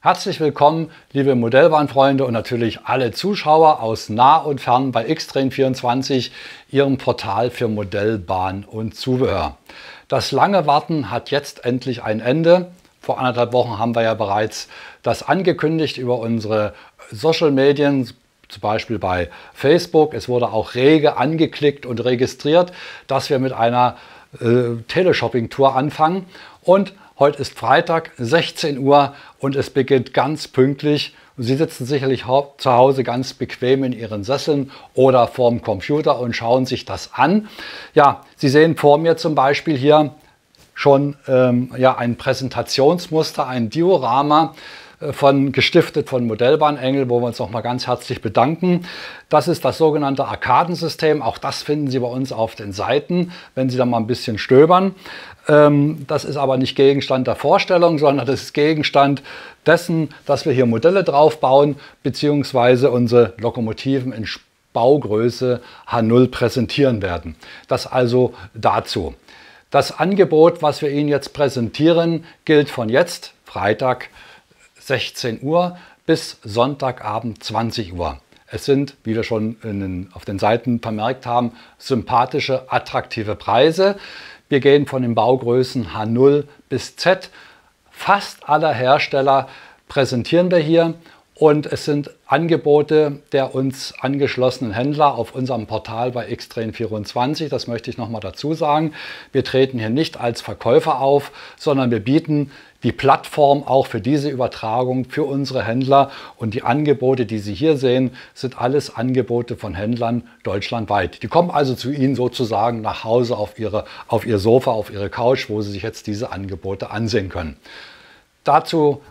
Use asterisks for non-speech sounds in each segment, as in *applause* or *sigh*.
Herzlich willkommen, liebe Modellbahnfreunde und natürlich alle Zuschauer aus nah und fern bei Xtrain24, Ihrem Portal für Modellbahn und Zubehör. Das lange Warten hat jetzt endlich ein Ende. Vor anderthalb Wochen haben wir ja bereits das angekündigt über unsere Social Medien, zum Beispiel bei Facebook. Es wurde auch rege angeklickt und registriert, dass wir mit einer äh, Teleshopping-Tour anfangen. Und Heute ist Freitag, 16 Uhr und es beginnt ganz pünktlich. Sie sitzen sicherlich zu Hause ganz bequem in Ihren Sesseln oder vorm Computer und schauen sich das an. Ja, Sie sehen vor mir zum Beispiel hier schon ähm, ja, ein Präsentationsmuster, ein Diorama von, gestiftet von Modellbahnengel, wo wir uns nochmal ganz herzlich bedanken. Das ist das sogenannte Arkadensystem. Auch das finden Sie bei uns auf den Seiten, wenn Sie da mal ein bisschen stöbern. Ähm, das ist aber nicht Gegenstand der Vorstellung, sondern das ist Gegenstand dessen, dass wir hier Modelle drauf bauen, beziehungsweise unsere Lokomotiven in Baugröße H0 präsentieren werden. Das also dazu. Das Angebot, was wir Ihnen jetzt präsentieren, gilt von jetzt, Freitag 16 Uhr, bis Sonntagabend 20 Uhr. Es sind, wie wir schon den, auf den Seiten vermerkt haben, sympathische, attraktive Preise. Wir gehen von den Baugrößen H0 bis Z. Fast aller Hersteller präsentieren wir hier und es sind Angebote der uns angeschlossenen Händler auf unserem Portal bei Xtrain24. Das möchte ich nochmal dazu sagen. Wir treten hier nicht als Verkäufer auf, sondern wir bieten die Plattform auch für diese Übertragung für unsere Händler. Und die Angebote, die Sie hier sehen, sind alles Angebote von Händlern deutschlandweit. Die kommen also zu Ihnen sozusagen nach Hause auf, ihre, auf Ihr Sofa, auf Ihre Couch, wo Sie sich jetzt diese Angebote ansehen können. Dazu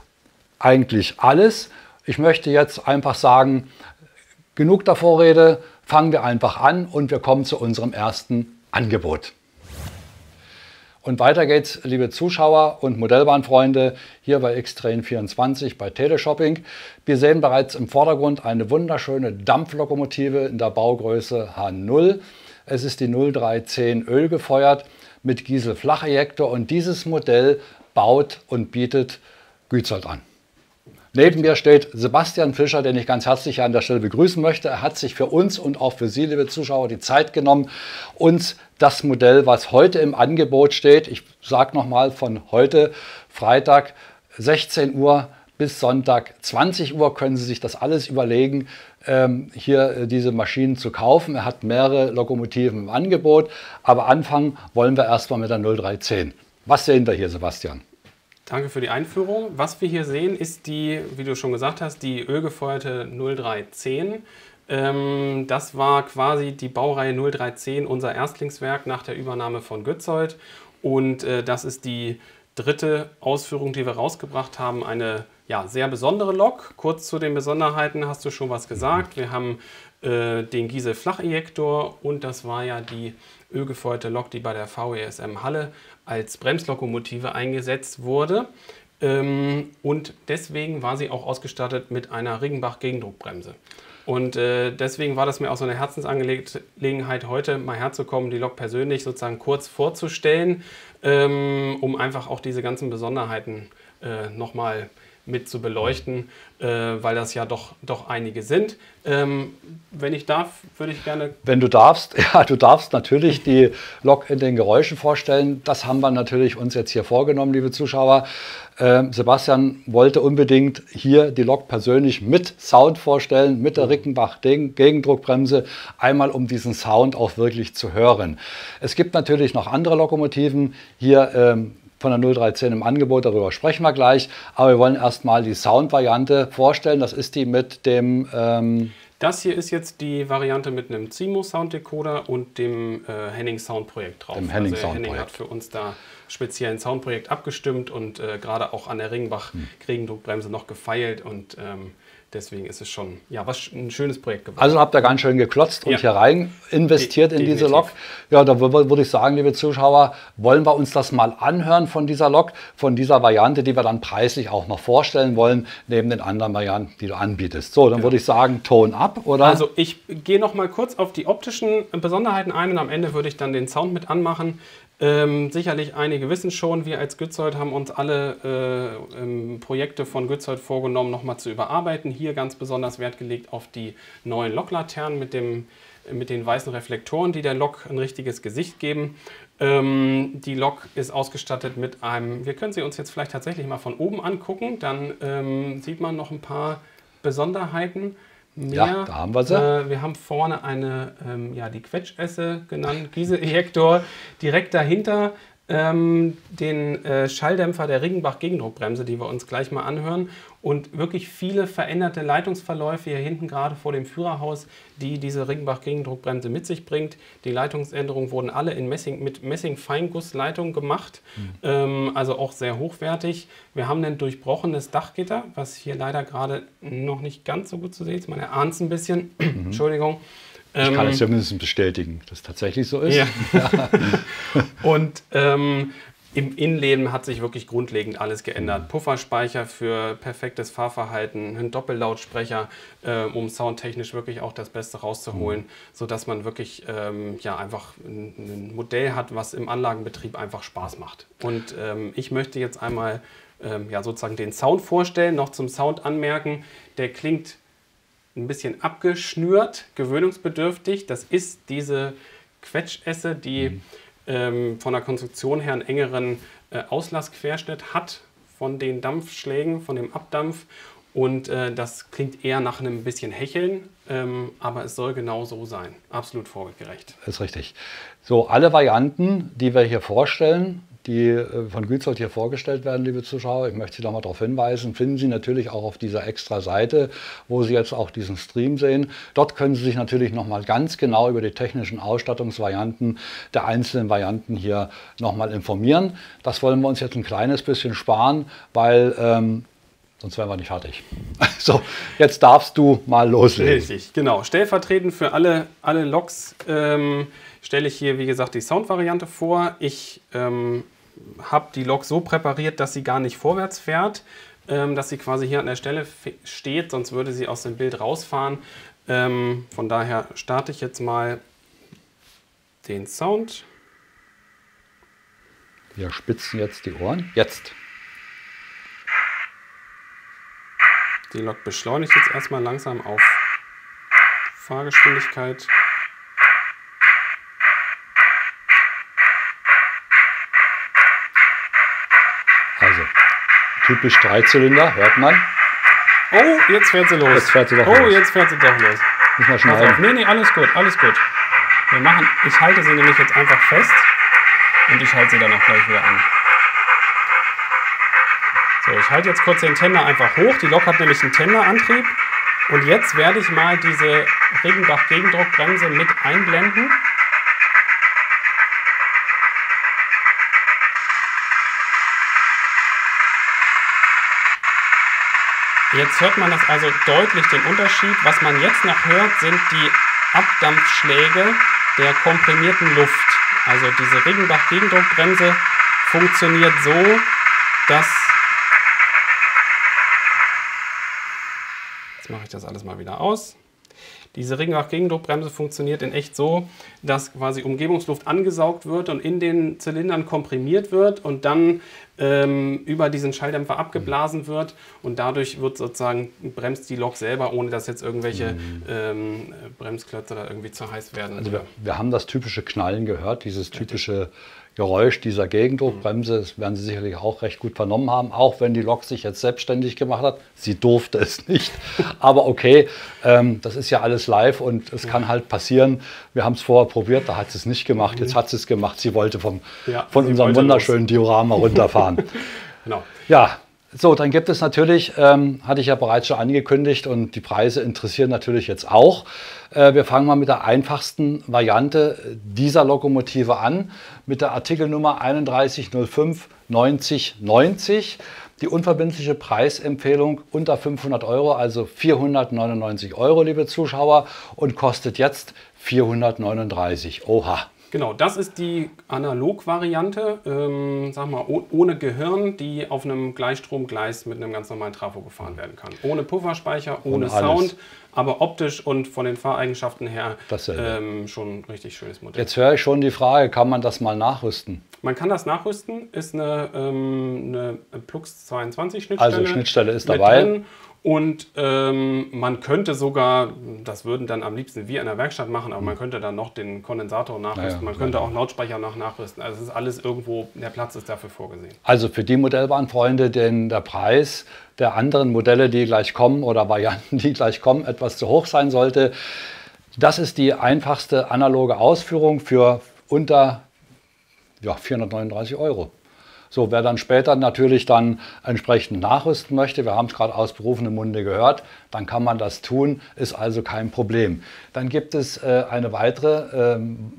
eigentlich alles. Ich möchte jetzt einfach sagen, genug der Vorrede, fangen wir einfach an und wir kommen zu unserem ersten Angebot. Und weiter geht's, liebe Zuschauer und Modellbahnfreunde, hier bei Xtrain24 bei Teleshopping. Wir sehen bereits im Vordergrund eine wunderschöne Dampflokomotive in der Baugröße H0. Es ist die 0310 Öl gefeuert mit Giesel-Flachejektor und dieses Modell baut und bietet Gützold an. Neben mir steht Sebastian Fischer, den ich ganz herzlich an der Stelle begrüßen möchte. Er hat sich für uns und auch für Sie, liebe Zuschauer, die Zeit genommen, uns das Modell, was heute im Angebot steht, ich sage nochmal von heute, Freitag 16 Uhr bis Sonntag 20 Uhr können Sie sich das alles überlegen, ähm, hier äh, diese Maschinen zu kaufen. Er hat mehrere Lokomotiven im Angebot, aber anfangen wollen wir erstmal mit der 0310. Was sehen wir hier, Sebastian? Danke für die Einführung. Was wir hier sehen, ist die, wie du schon gesagt hast, die ölgefeuerte 0310. Ähm, das war quasi die Baureihe 0310, unser Erstlingswerk nach der Übernahme von Götzold. Und äh, das ist die dritte Ausführung, die wir rausgebracht haben. Eine ja, sehr besondere Lok. Kurz zu den Besonderheiten hast du schon was gesagt. Wir haben äh, den Giesel Flachejektor und das war ja die ölgefeuerte Lok, die bei der VESM Halle als Bremslokomotive eingesetzt wurde. Ähm, und deswegen war sie auch ausgestattet mit einer Riggenbach-Gegendruckbremse. Und äh, deswegen war das mir auch so eine Herzensangelegenheit, heute mal herzukommen, die Lok persönlich sozusagen kurz vorzustellen, ähm, um einfach auch diese ganzen Besonderheiten äh, nochmal mit zu beleuchten, äh, weil das ja doch, doch einige sind. Ähm, wenn ich darf, würde ich gerne. Wenn du darfst, *laughs* ja, du darfst natürlich die Lok in den Geräuschen vorstellen. Das haben wir natürlich uns jetzt hier vorgenommen, liebe Zuschauer. Ähm, Sebastian wollte unbedingt hier die Lok persönlich mit Sound vorstellen, mit der mhm. Rickenbach Gegendruckbremse, einmal um diesen Sound auch wirklich zu hören. Es gibt natürlich noch andere Lokomotiven. Hier ähm, von der 0310 im Angebot, darüber sprechen wir gleich. Aber wir wollen erstmal die Sound-Variante vorstellen. Das ist die mit dem... Ähm das hier ist jetzt die Variante mit einem Cimo Sound Decoder und dem äh, Henning Sound Projekt drauf. Dem Henning also Sound Henning hat für uns da speziell ein Soundprojekt abgestimmt und äh, gerade auch an der Ringbach hm. Noch gefeilt und ähm, Deswegen ist es schon ja, was, ein schönes Projekt geworden. Also habt ihr ganz schön geklotzt und ja. hier rein investiert De in diese Lok. Ja, da würde ich sagen, liebe Zuschauer, wollen wir uns das mal anhören von dieser Lok, von dieser Variante, die wir dann preislich auch noch vorstellen wollen, neben den anderen Varianten, die du anbietest. So, dann genau. würde ich sagen, Ton ab, oder? Also ich gehe noch mal kurz auf die optischen Besonderheiten ein und am Ende würde ich dann den Sound mit anmachen. Ähm, sicherlich einige wissen schon, wir als Gützold haben uns alle äh, ähm, Projekte von Gützold vorgenommen, nochmal zu überarbeiten. Hier ganz besonders Wert gelegt auf die neuen Loklaternen mit, dem, mit den weißen Reflektoren, die der Lok ein richtiges Gesicht geben. Ähm, die Lok ist ausgestattet mit einem, wir können sie uns jetzt vielleicht tatsächlich mal von oben angucken, dann ähm, sieht man noch ein paar Besonderheiten mehr. Ja, da haben wir sie. Äh, wir haben vorne eine, ähm, ja, die Quetschesse genannt, Gieseejektor. Direkt dahinter ähm, den äh, Schalldämpfer der Riggenbach-Gegendruckbremse, die wir uns gleich mal anhören. Und wirklich viele veränderte Leitungsverläufe hier hinten gerade vor dem Führerhaus, die diese Riggenbach-Gegendruckbremse mit sich bringt. Die Leitungsänderungen wurden alle in Messing, mit Messing-Feingussleitung gemacht, mhm. ähm, also auch sehr hochwertig. Wir haben ein durchbrochenes Dachgitter, was hier leider gerade noch nicht ganz so gut zu sehen ist. Man erahnt es ein bisschen. Mhm. Entschuldigung. Ich kann es zumindest ähm, bestätigen, dass es tatsächlich so ist. Ja. *laughs* und ähm, im Innenleben hat sich wirklich grundlegend alles geändert. Mhm. Pufferspeicher für perfektes Fahrverhalten, ein Doppellautsprecher, äh, um soundtechnisch wirklich auch das Beste rauszuholen, mhm. sodass man wirklich ähm, ja, einfach ein, ein, Modell hat, was im Anlagenbetrieb einfach Spaß macht. Und ähm, ich möchte jetzt einmal ähm, ja, sozusagen den Sound vorstellen, noch zum Sound anmerken. Der klingt ein bisschen abgeschnürt, gewöhnungsbedürftig. Das ist diese Quetschesse, die mhm. ähm, von der Konstruktion her einen engeren äh, Auslassquerschnitt hat von den Dampfschlägen, von dem Abdampf. Und äh, das klingt eher nach einem bisschen Hecheln, ähm, aber es soll genau so sein. Absolut vorbildgerecht. Das ist richtig. So, alle Varianten, die wir hier vorstellen, die äh, von Gützold hier vorgestellt werden, liebe Zuschauer. Ich möchte Sie nochmal darauf hinweisen, finden Sie natürlich auch auf dieser extra Seite, wo Sie jetzt auch diesen Stream sehen. Dort können Sie sich natürlich nochmal ganz genau über die technischen Ausstattungsvarianten der einzelnen Varianten hier nochmal informieren. Das wollen wir uns jetzt ein kleines bisschen sparen, weil ähm, sonst wären wir nicht fertig. *laughs* So, jetzt darfst du mal loslegen. Richtig, genau. Stellvertretend für alle, alle Loks ähm, stelle ich hier, wie gesagt, die Soundvariante vor. Ich ähm, habe die Lok so präpariert, dass sie gar nicht vorwärts fährt, ähm, dass sie quasi hier an der Stelle steht, sonst würde sie aus dem Bild rausfahren. Ähm, von daher starte ich jetzt mal den Sound. Wir spitzen jetzt die Ohren. Jetzt. Die Lok beschleunigt jetzt erstmal langsam auf Fahrgeschwindigkeit. Typisch Dreizylinder, hört man. Oh, jetzt fährt sie los. Jetzt fährt sie doch oh, los. jetzt fährt sie doch los. Muss man schneiden. Nee, nee, alles gut, alles gut. Wir machen, ich halte sie nämlich jetzt einfach fest und ich halte sie dann auch gleich wieder an. So, ich halte jetzt kurz den Tender einfach hoch. Die Lok hat nämlich einen Tenderantrieb. Und jetzt werde ich mal diese Regenbach-Gegendruckbremse mit einblenden. Jetzt hört man das also deutlich den Unterschied. Was man jetzt noch hört, sind die Abdampfschläge der komprimierten Luft. Also diese Regenbach-Gegendruckbremse funktioniert so, dass... Jetzt mache ich das alles mal wieder aus. Diese Regenbach-Gegendruckbremse funktioniert in echt so, dass quasi Umgebungsluft angesaugt wird und in den Zylindern komprimiert wird und dann ähm, über diesen Schalldämpfer abgeblasen wird und dadurch wird sozusagen bremst die Lok selber, ohne dass jetzt irgendwelche mhm. ähm, Bremsklötze da irgendwie zu heiß werden. Also wir, wir, haben das typische Knallen gehört, dieses typische Geräusch dieser Gegendruckbremse, das werden Sie sicherlich auch recht gut vernommen haben, auch wenn die Lok sich jetzt selbstständig gemacht hat. Sie durfte es nicht, *laughs* aber okay, ähm, das ist ja alles live und es kann halt passieren. Wir haben es vorher probiert, da hat sie es nicht gemacht, jetzt hat sie es gemacht. Sie wollte vom, ja, von unserem wunderschönen los. Diorama runterfahren. *laughs* genau. Ja, so, dann gibt es natürlich, ähm, hatte ich ja bereits schon angekündigt und die Preise interessieren natürlich jetzt auch. Äh, wir fangen mal mit der einfachsten Variante dieser Lokomotive an, mit der Artikelnummer 3105 9090. Die unverbindliche Preisempfehlung unter 500 Euro, also 499 Euro, liebe Zuschauer, und kostet jetzt 439. Oha. Genau, das ist die Analog-Variante, ähm, sag mal, ohne Gehirn, die auf einem Gleichstromgleis mit einem ganz normalen Trafo gefahren werden kann. Ohne Pufferspeicher, ohne Sound, aber optisch und von den Fahreigenschaften her ähm, schon ein richtig schönes Modell. Jetzt höre ich schon die Frage, kann man das mal nachrüsten? Man kann das nachrüsten, ist eine, ähm, eine Plux 22 Schnittstelle. Also Schnittstelle ist dabei. Drin. Und ähm, man könnte sogar, das würden dann am liebsten wir in der Werkstatt machen, aber man hm. könnte dann noch den Kondensator nachrüsten, naja, man könnte auch Lautsprecher noch nachrüsten. Also es ist alles irgendwo, der Platz ist dafür vorgesehen. Also für die Modellbahnfreunde, denen der Preis der anderen Modelle, die gleich kommen oder Varianten, die gleich kommen, etwas zu hoch sein sollte, das ist die einfachste analoge Ausführung für unter ja, 439 Euro. So, wer dann später natürlich dann entsprechend nachrüsten möchte, wir haben es gerade aus berufenem Munde gehört, dann kann man das tun, ist also kein Problem. Dann gibt es äh, eine weitere ähm,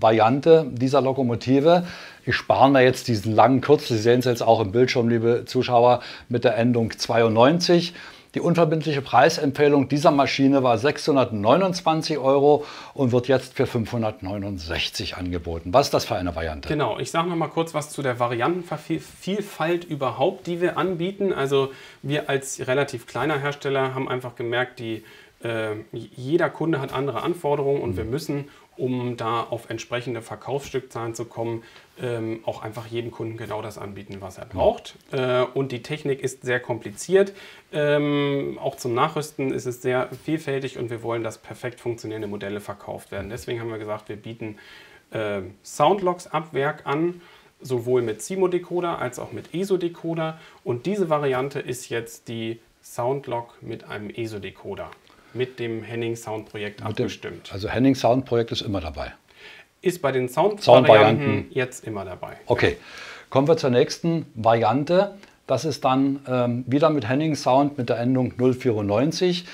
Variante dieser Lokomotive. Ich spare mir jetzt diesen langen Kürzel, Sie sehen es jetzt auch im Bildschirm, liebe Zuschauer, mit der Endung 92. Die unverbindliche Preisempfehlung dieser Maschine war 629 Euro und wird jetzt für 569 angeboten. Was ist das für eine Variante? Genau, ich sage noch mal kurz was zu der Variantenvielfalt überhaupt, die wir anbieten. Also wir als relativ kleiner Hersteller haben einfach gemerkt, die äh, jeder Kunde hat andere Anforderungen und wir müssen, um da auf entsprechende Verkaufsstückzahlen zu kommen, ähm, auch einfach jedem Kunden genau das anbieten, was er braucht. Äh, und die Technik ist sehr kompliziert. Ähm, auch zum Nachrüsten ist es sehr vielfältig und wir wollen, dass perfekt funktionierende Modelle verkauft werden. Deswegen haben wir gesagt, wir bieten äh, Soundlocks ab Werk an, sowohl mit CIMO-Decoder als auch mit ESO-Decoder. Und diese Variante ist jetzt die Soundlock mit einem ESO-Decoder mit dem Henning Sound Projekt mit abgestimmt. Dem, also Henning Sound Projekt ist immer dabei. Ist bei den Soundvarianten Sound jetzt immer dabei. Okay, kommen wir zur nächsten Variante. Das ist dann ähm, wieder mit Henning Sound mit der Endung 094.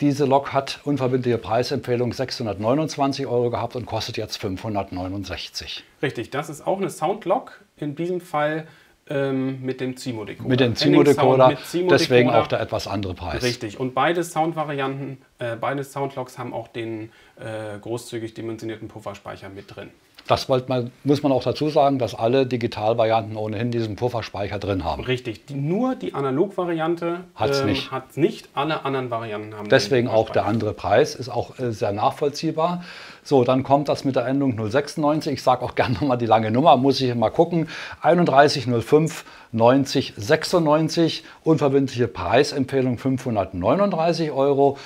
Diese Lok hat unverbindliche Preisempfehlung 629 Euro gehabt und kostet jetzt 569. Richtig, das ist auch eine Soundlok. In diesem Fall ähm, mit dem Cimo-Decoder. Mit dem Cimo-Decoder, deswegen auch der etwas andere Preis. Richtig, und beide Soundvarianten, äh, beide Soundlocks haben auch den äh, großzügig dimensionierten Pufferspeicher mit drin. Das man, muss man auch dazu sagen, dass alle Digitalvarianten ohnehin diesen Pufferspeicher drin haben. Richtig, die, nur die Analogvariante hat es ähm, nicht. Hat's nicht. Alle anderen Varianten haben Deswegen auch der andere Preis, ist auch äh, sehr nachvollziehbar. So, dann kommt das mit der Endung 096. Ich sage auch gerne nochmal die lange Nummer, muss ich mal gucken. 3105 90 96, unverbindliche Preisempfehlung 539 Euro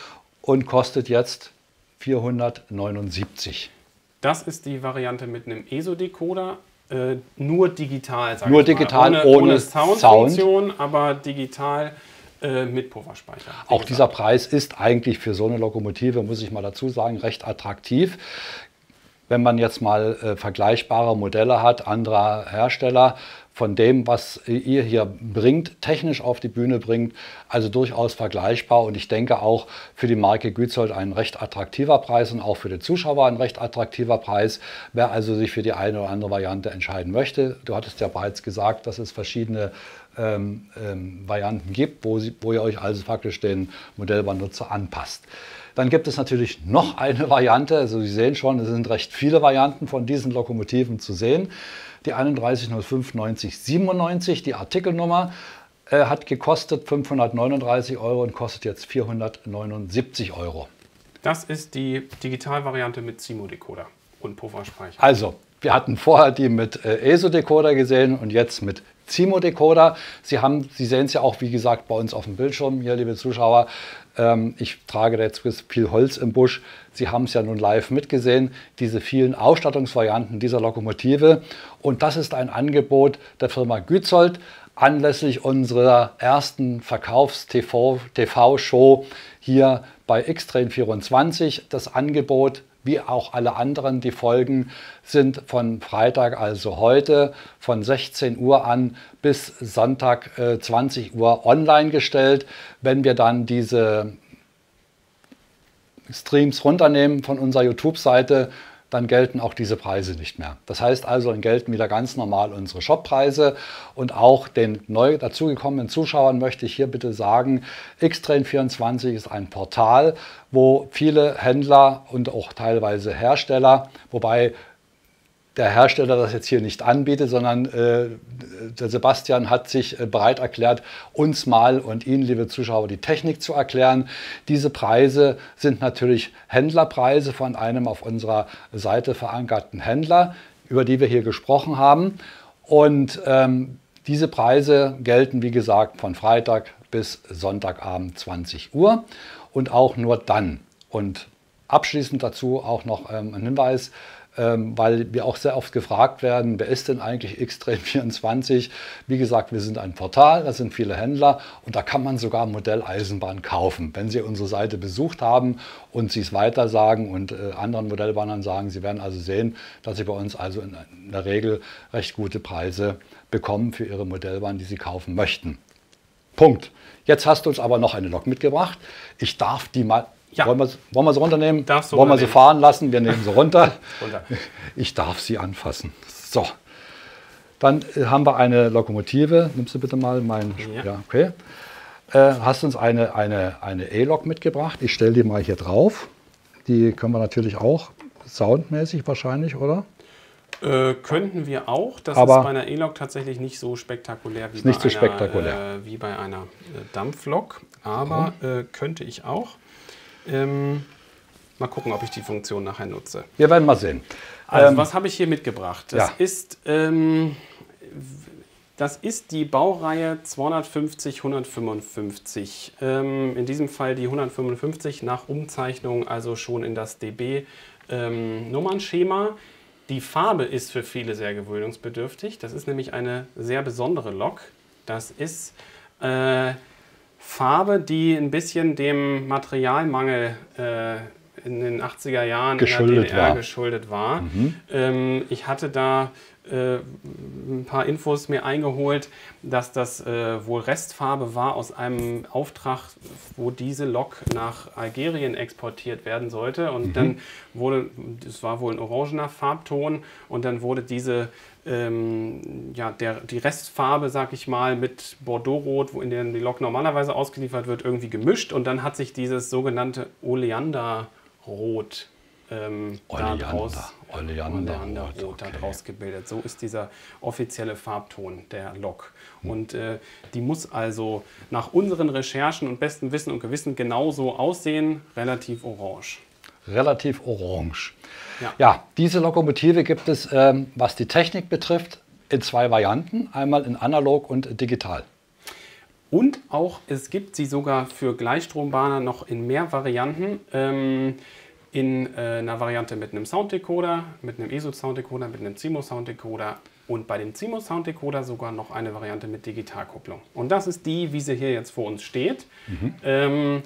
und kostet jetzt 479. Das ist die Variante mit einem ESO-Decoder. Äh, nur digital, Nur digital, ohne, ohne, ohne Soundfunktion, Sound. aber digital äh, mit Pufferspeicher. Auch gesagt. dieser Preis ist eigentlich für so eine Lokomotive, muss ich mal dazu sagen, recht attraktiv. Wenn man jetzt mal äh, vergleichbare Modelle hat, anderer Hersteller, von dem, was ihr hier bringt, technisch auf die Bühne bringt, also durchaus vergleichbar. Und ich denke auch für die Marke Gützold ein recht attraktiver Preis und auch für den Zuschauer ein recht attraktiver Preis. Wer also sich für die eine oder andere Variante entscheiden möchte, du hattest ja bereits gesagt, dass es verschiedene ähm, ähm, Varianten gibt, wo, sie, wo ihr euch also praktisch den Modellbahnnutzer anpasst. Dann gibt es natürlich noch eine Variante, also Sie sehen schon, es sind recht viele Varianten von diesen Lokomotiven zu sehen die 3105 90 97, die Artikelnummer, äh, hat gekostet 539 Euro und kostet jetzt 479 Euro. Das ist die Digitalvariante mit CIMO-Decoder und Pufferspeicher. Also, wir hatten vorher die mit äh, ESO-Decoder gesehen und jetzt mit CIMO-Decoder. Sie, Sie sehen es ja auch, wie gesagt, bei uns auf dem Bildschirm hier, liebe Zuschauer. Ähm, ich trage da jetzt viel Holz im Busch. Sie haben es ja nun live mitgesehen, diese vielen Ausstattungsvarianten dieser Lokomotive. Und das ist ein Angebot der Firma Gützold anlässlich unserer ersten Verkaufs-TV-Show hier bei Xtrain 24. Das Angebot wie auch alle anderen, die folgen, sind von Freitag, also heute, von 16 Uhr an bis Sonntag äh, 20 Uhr online gestellt. Wenn wir dann diese Streams runternehmen von unserer YouTube-Seite, dann gelten auch diese Preise nicht mehr. Das heißt also, dann gelten wieder ganz normal unsere Shoppreise und auch den neu dazugekommenen Zuschauern möchte ich hier bitte sagen, Xtrain24 ist ein Portal, wo viele Händler und auch teilweise Hersteller, wobei der Hersteller das jetzt hier nicht anbietet, sondern äh, der Sebastian hat sich äh, bereit erklärt, uns mal und Ihnen, liebe Zuschauer, die Technik zu erklären. Diese Preise sind natürlich Händlerpreise von einem auf unserer Seite verankerten Händler, über die wir hier gesprochen haben. Und ähm, diese Preise gelten, wie gesagt, von Freitag bis Sonntagabend 20 Uhr und auch nur dann. Und abschließend dazu auch noch ähm, ein Hinweis, weil wir auch sehr oft gefragt werden, wer ist denn eigentlich Xtrain24? Wie gesagt, wir sind ein Portal, da sind viele Händler und da kann man sogar Modelleisenbahn kaufen. Wenn Sie unsere Seite besucht haben und Sie es weiter sagen und äh, anderen Modellbahnern sagen, Sie werden also sehen, dass Sie bei uns also in, in der Regel recht gute Preise bekommen für Ihre Modellbahn, die Sie kaufen möchten. Punkt. Jetzt hast du uns aber noch eine Lok mitgebracht. Ich darf die mal ja. Wollen, wir, wollen wir sie runternehmen? Darfst du wollen wir sie fahren lassen? Wir nehmen sie runter. *laughs* runter. Ich darf sie anfassen. So. Dann äh, haben wir eine Lokomotive. Nimmst du bitte mal mein. Ja, ja okay. Äh, hast uns eine, eine, eine E-Lok mitgebracht. Ich stelle die mal hier drauf. Die können wir natürlich auch soundmäßig wahrscheinlich, oder? Äh, könnten wir auch. Das Aber ist bei einer E-Lok tatsächlich nicht so spektakulär wie, bei, so einer, spektakulär. Äh, wie bei einer äh, Dampflok. Aber mhm. könnte ich auch. Ähm, mal gucken, ob ich die Funktion nachher nutze. Wir werden mal sehen. Also, ähm, was habe ich hier mitgebracht? Das, ja. ist, ähm, das ist die Baureihe 250-155. Ähm, in diesem Fall die 155 nach Umzeichnung, also schon in das DB-Nummernschema. Ähm, die Farbe ist für viele sehr gewöhnungsbedürftig. Das ist nämlich eine sehr besondere Lok. Das ist äh, Farbe, die ein bisschen dem Materialmangel äh, in den 80er Jahren geschuldet in der DDR war. geschuldet war. Mhm. Ähm, ich hatte da äh, ein paar Infos mir eingeholt, dass das äh, wohl Restfarbe war aus einem Auftrag, wo diese Lok nach Algerien exportiert werden sollte. Und mhm. dann wurde, das war wohl ein orangener Farbton, und dann wurde diese ähm, ja, der, die Restfarbe, sag ich mal, mit Bordeaux-Rot, wo in der die Lok normalerweise ausgeliefert wird, irgendwie gemischt und dann hat sich dieses sogenannte Oleander-Rot ähm, Oleander, Oleander, Oleander Rot okay. daraus gebildet. So ist dieser offizielle Farbton der Lok. Hm. Und äh, die muss also nach unseren Recherchen und bestem Wissen und Gewissen genauso aussehen, relativ orange. Relativ orange. Ja. ja, diese Lokomotive gibt es, ähm, was die Technik betrifft, in zwei Varianten. Einmal in analog und digital. Und auch, es gibt sie sogar für Gleichstrombahner noch in mehr Varianten. Ähm, in äh, einer Variante mit einem Sounddecoder, mit einem ESO-Sounddecoder, mit einem CIMO-Sounddecoder und bei dem CIMO-Sounddecoder sogar noch eine Variante mit Digitalkupplung. Und das ist die, wie sie hier jetzt vor uns steht. Mhm. Ähm,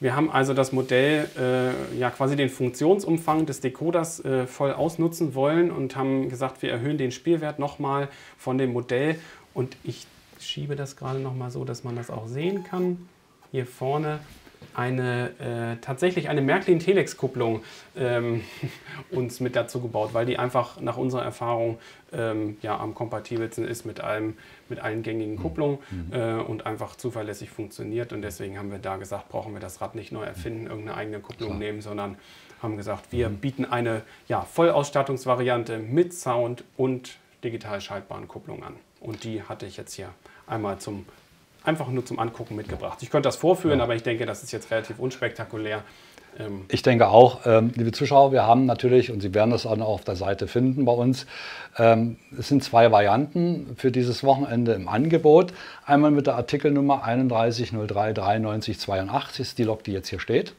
wir haben also das Modell, äh, ja quasi den Funktionsumfang des Decoders äh, voll ausnutzen wollen und haben gesagt, wir erhöhen den Spielwert nochmal von dem Modell. Und ich schiebe das gerade nochmal so, dass man das auch sehen kann. Hier vorne eine, äh, tatsächlich eine Märklin-Telex-Kupplung ähm, *laughs* uns mit dazu gebaut, weil die einfach nach unserer Erfahrung ähm, ja, am kompatibelsten ist mit, allem, mit allen gängigen Kupplungen mhm. äh, und einfach zuverlässig funktioniert. Und deswegen haben wir da gesagt, brauchen wir das Rad nicht neu erfinden, irgendeine eigene Kupplung Klar. nehmen, sondern haben gesagt, wir mhm. bieten eine ja, Vollausstattungsvariante mit Sound und digital schaltbaren Kupplung an. Und die hatte ich jetzt hier einmal zum einfach nur zum Angucken mitgebracht. Ich könnte das vorführen, ja. aber ich denke, das ist jetzt relativ unspektakulär. Ähm ich denke auch, ähm, liebe Zuschauer, wir haben natürlich, und Sie werden das auch noch auf der Seite finden bei uns, ähm, es sind zwei Varianten für dieses Wochenende im Angebot. Einmal mit der Artikelnummer 31039382, ist die Lok, die jetzt hier steht.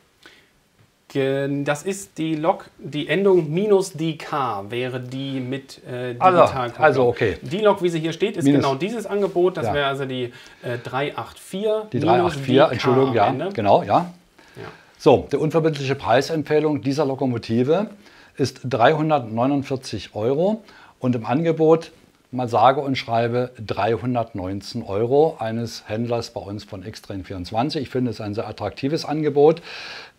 Das ist die Lok, die Endung minus DK wäre die mit äh, digital also, also, okay. Die Lok, wie sie hier steht, ist minus, genau dieses Angebot. Das ja. wäre also die äh, 384. Die 384, Entschuldigung, ja, genau, ja. ja. So, die unverbindliche Preisempfehlung dieser Lokomotive ist 349 Euro und im Angebot mal sage und schreibe 319 Euro eines Händlers bei uns von Xtrain24. Ich finde es ein sehr attraktives Angebot.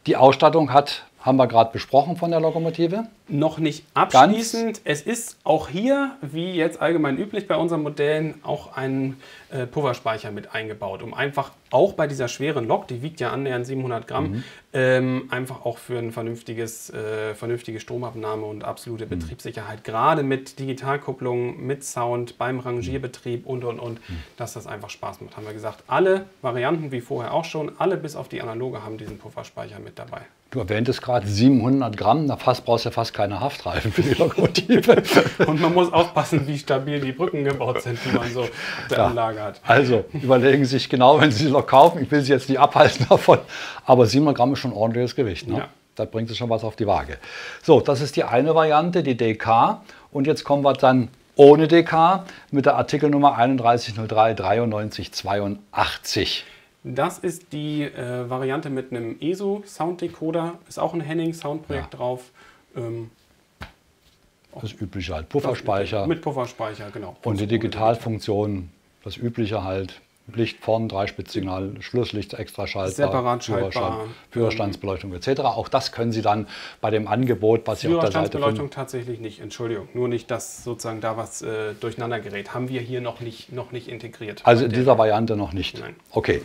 Die Ausstattung hat haben wir gerade besprochen von der Lokomotive. Noch nicht abschließend. Ganz. Es ist auch hier, wie jetzt allgemein üblich bei unseren Modellen, auch ein äh, Pufferspeicher mit eingebaut, um einfach auch bei dieser schweren Lok, die wiegt ja annähernd 700 Gramm, mhm. ähm, einfach auch für eine vernünftiges, äh, vernünftige Stromabnahme und absolute mhm. Betriebssicherheit, gerade mit Digitalkupplung, mit Sound, beim Rangierbetrieb und und und, mhm. dass das einfach Spaß macht. Haben wir gesagt, alle Varianten wie vorher auch schon, alle bis auf die analoge haben diesen Pufferspeicher mit dabei. Du erwähntest gerade 700 Gramm, da fast, brauchst du ja fast keine Haftreifen für die Lokomotive. *laughs* Und man muss aufpassen, wie stabil die Brücken gebaut sind, die man so auf der ja. Anlage hat. Also überlegen Sie sich genau, wenn Sie sie Lok kaufen, ich will Sie jetzt nicht abhalten *laughs* davon, aber 700 Gramm ist schon ein ordentliches Gewicht. Ne? Ja. Da bringt es schon was auf die Waage. So, das ist die eine Variante, die DK. Und jetzt kommen wir dann ohne DK mit der Artikelnummer 3103 93 82. Das ist die äh, Variante mit einem ESO Sound Decoder. Ist auch ein Henning Soundprojekt ja. drauf. Ähm, das übliche halt. Pufferspeicher. Mit Pufferspeicher, genau. Und die Digitalfunktion, das übliche halt. Licht vorn, Dreispitzsignal, Schlusslicht extra schaltbar, Separat schaltbar, Führerstandsbeleuchtung etc. Auch das können Sie dann bei dem Angebot, was Sie auf der Seite finden. tatsächlich nicht, Entschuldigung. Nur nicht, dass sozusagen da was äh, durcheinander gerät. Haben wir hier noch nicht, noch nicht integriert. Also in dieser Variante noch nicht? Nein. Okay.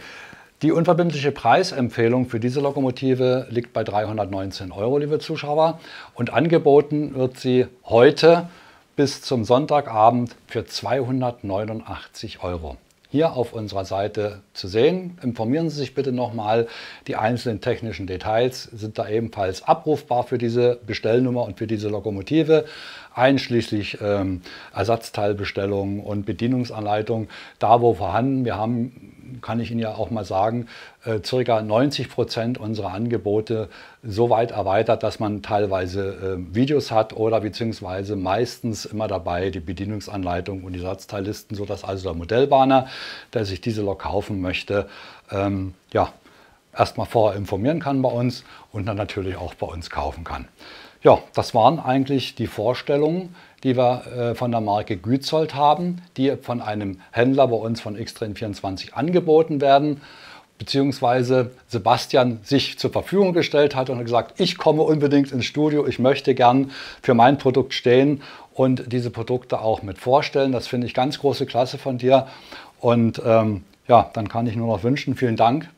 Die unverbindliche Preisempfehlung für diese Lokomotive liegt bei 319 Euro, liebe Zuschauer. Und angeboten wird sie heute bis zum Sonntagabend für 289 Euro hier auf unserer Seite zu sehen. Informieren Sie sich bitte nochmal. Die einzelnen technischen Details sind da ebenfalls abrufbar für diese Bestellnummer und für diese Lokomotive, einschließlich ähm, Ersatzteilbestellungen und Bedienungsanleitungen, da wo vorhanden. Wir haben kann ich Ihnen ja auch mal sagen, äh, circa 90 Prozent unserer Angebote so weit erweitert, dass man teilweise äh, Videos hat oder beziehungsweise meistens immer dabei die Bedienungsanleitung und die Satzteillisten, sodass also der Modellbahner, der sich diese Lok kaufen möchte, ähm, ja, erstmal vorher informieren kann bei uns und dann natürlich auch bei uns kaufen kann. Ja, das waren eigentlich die Vorstellungen, die wir äh, von der Marke Gützold haben, die von einem Händler bei uns von Xtrain24 angeboten werden, beziehungsweise Sebastian sich zur Verfügung gestellt hat und hat gesagt, ich komme unbedingt ins Studio, ich möchte gern für mein Produkt stehen und diese Produkte auch mit vorstellen. Das finde ich ganz große Klasse von dir. Und ähm, ja, dann kann ich nur noch wünschen, vielen Dank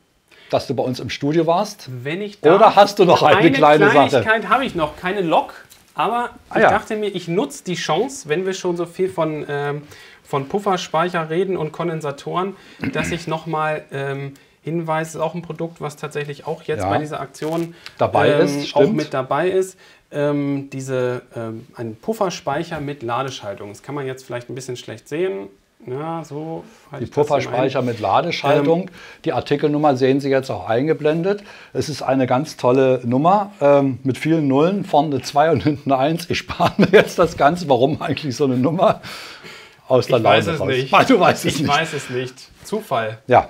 dass du bei uns im Studio warst. Wenn ich darf, Oder hast du noch eine, eine kleine Sache? habe ich noch, keine Lok, aber ah, ich ja. dachte mir, ich nutze die Chance, wenn wir schon so viel von, ähm, von Pufferspeicher reden und Kondensatoren, dass ich nochmal ähm, hinweise, ist auch ein Produkt, was tatsächlich auch jetzt ja. bei dieser Aktion dabei ähm, ist, auch mit dabei ist. Ähm, diese, ähm, ein Pufferspeicher mit Ladeschaltung. Das kann man jetzt vielleicht ein bisschen schlecht sehen. Ja, so die Pufferspeicher mit Ladeschaltung. Ähm, die Artikelnummer sehen Sie jetzt auch eingeblendet. Es ist eine ganz tolle Nummer ähm, mit vielen Nullen, vorne 2 und hinten 1. Ich spare mir jetzt das Ganze. Warum eigentlich so eine Nummer? Aus der ich Laune weiß es raus. nicht. Du weißt es ich nicht. weiß es nicht. Zufall. Ja.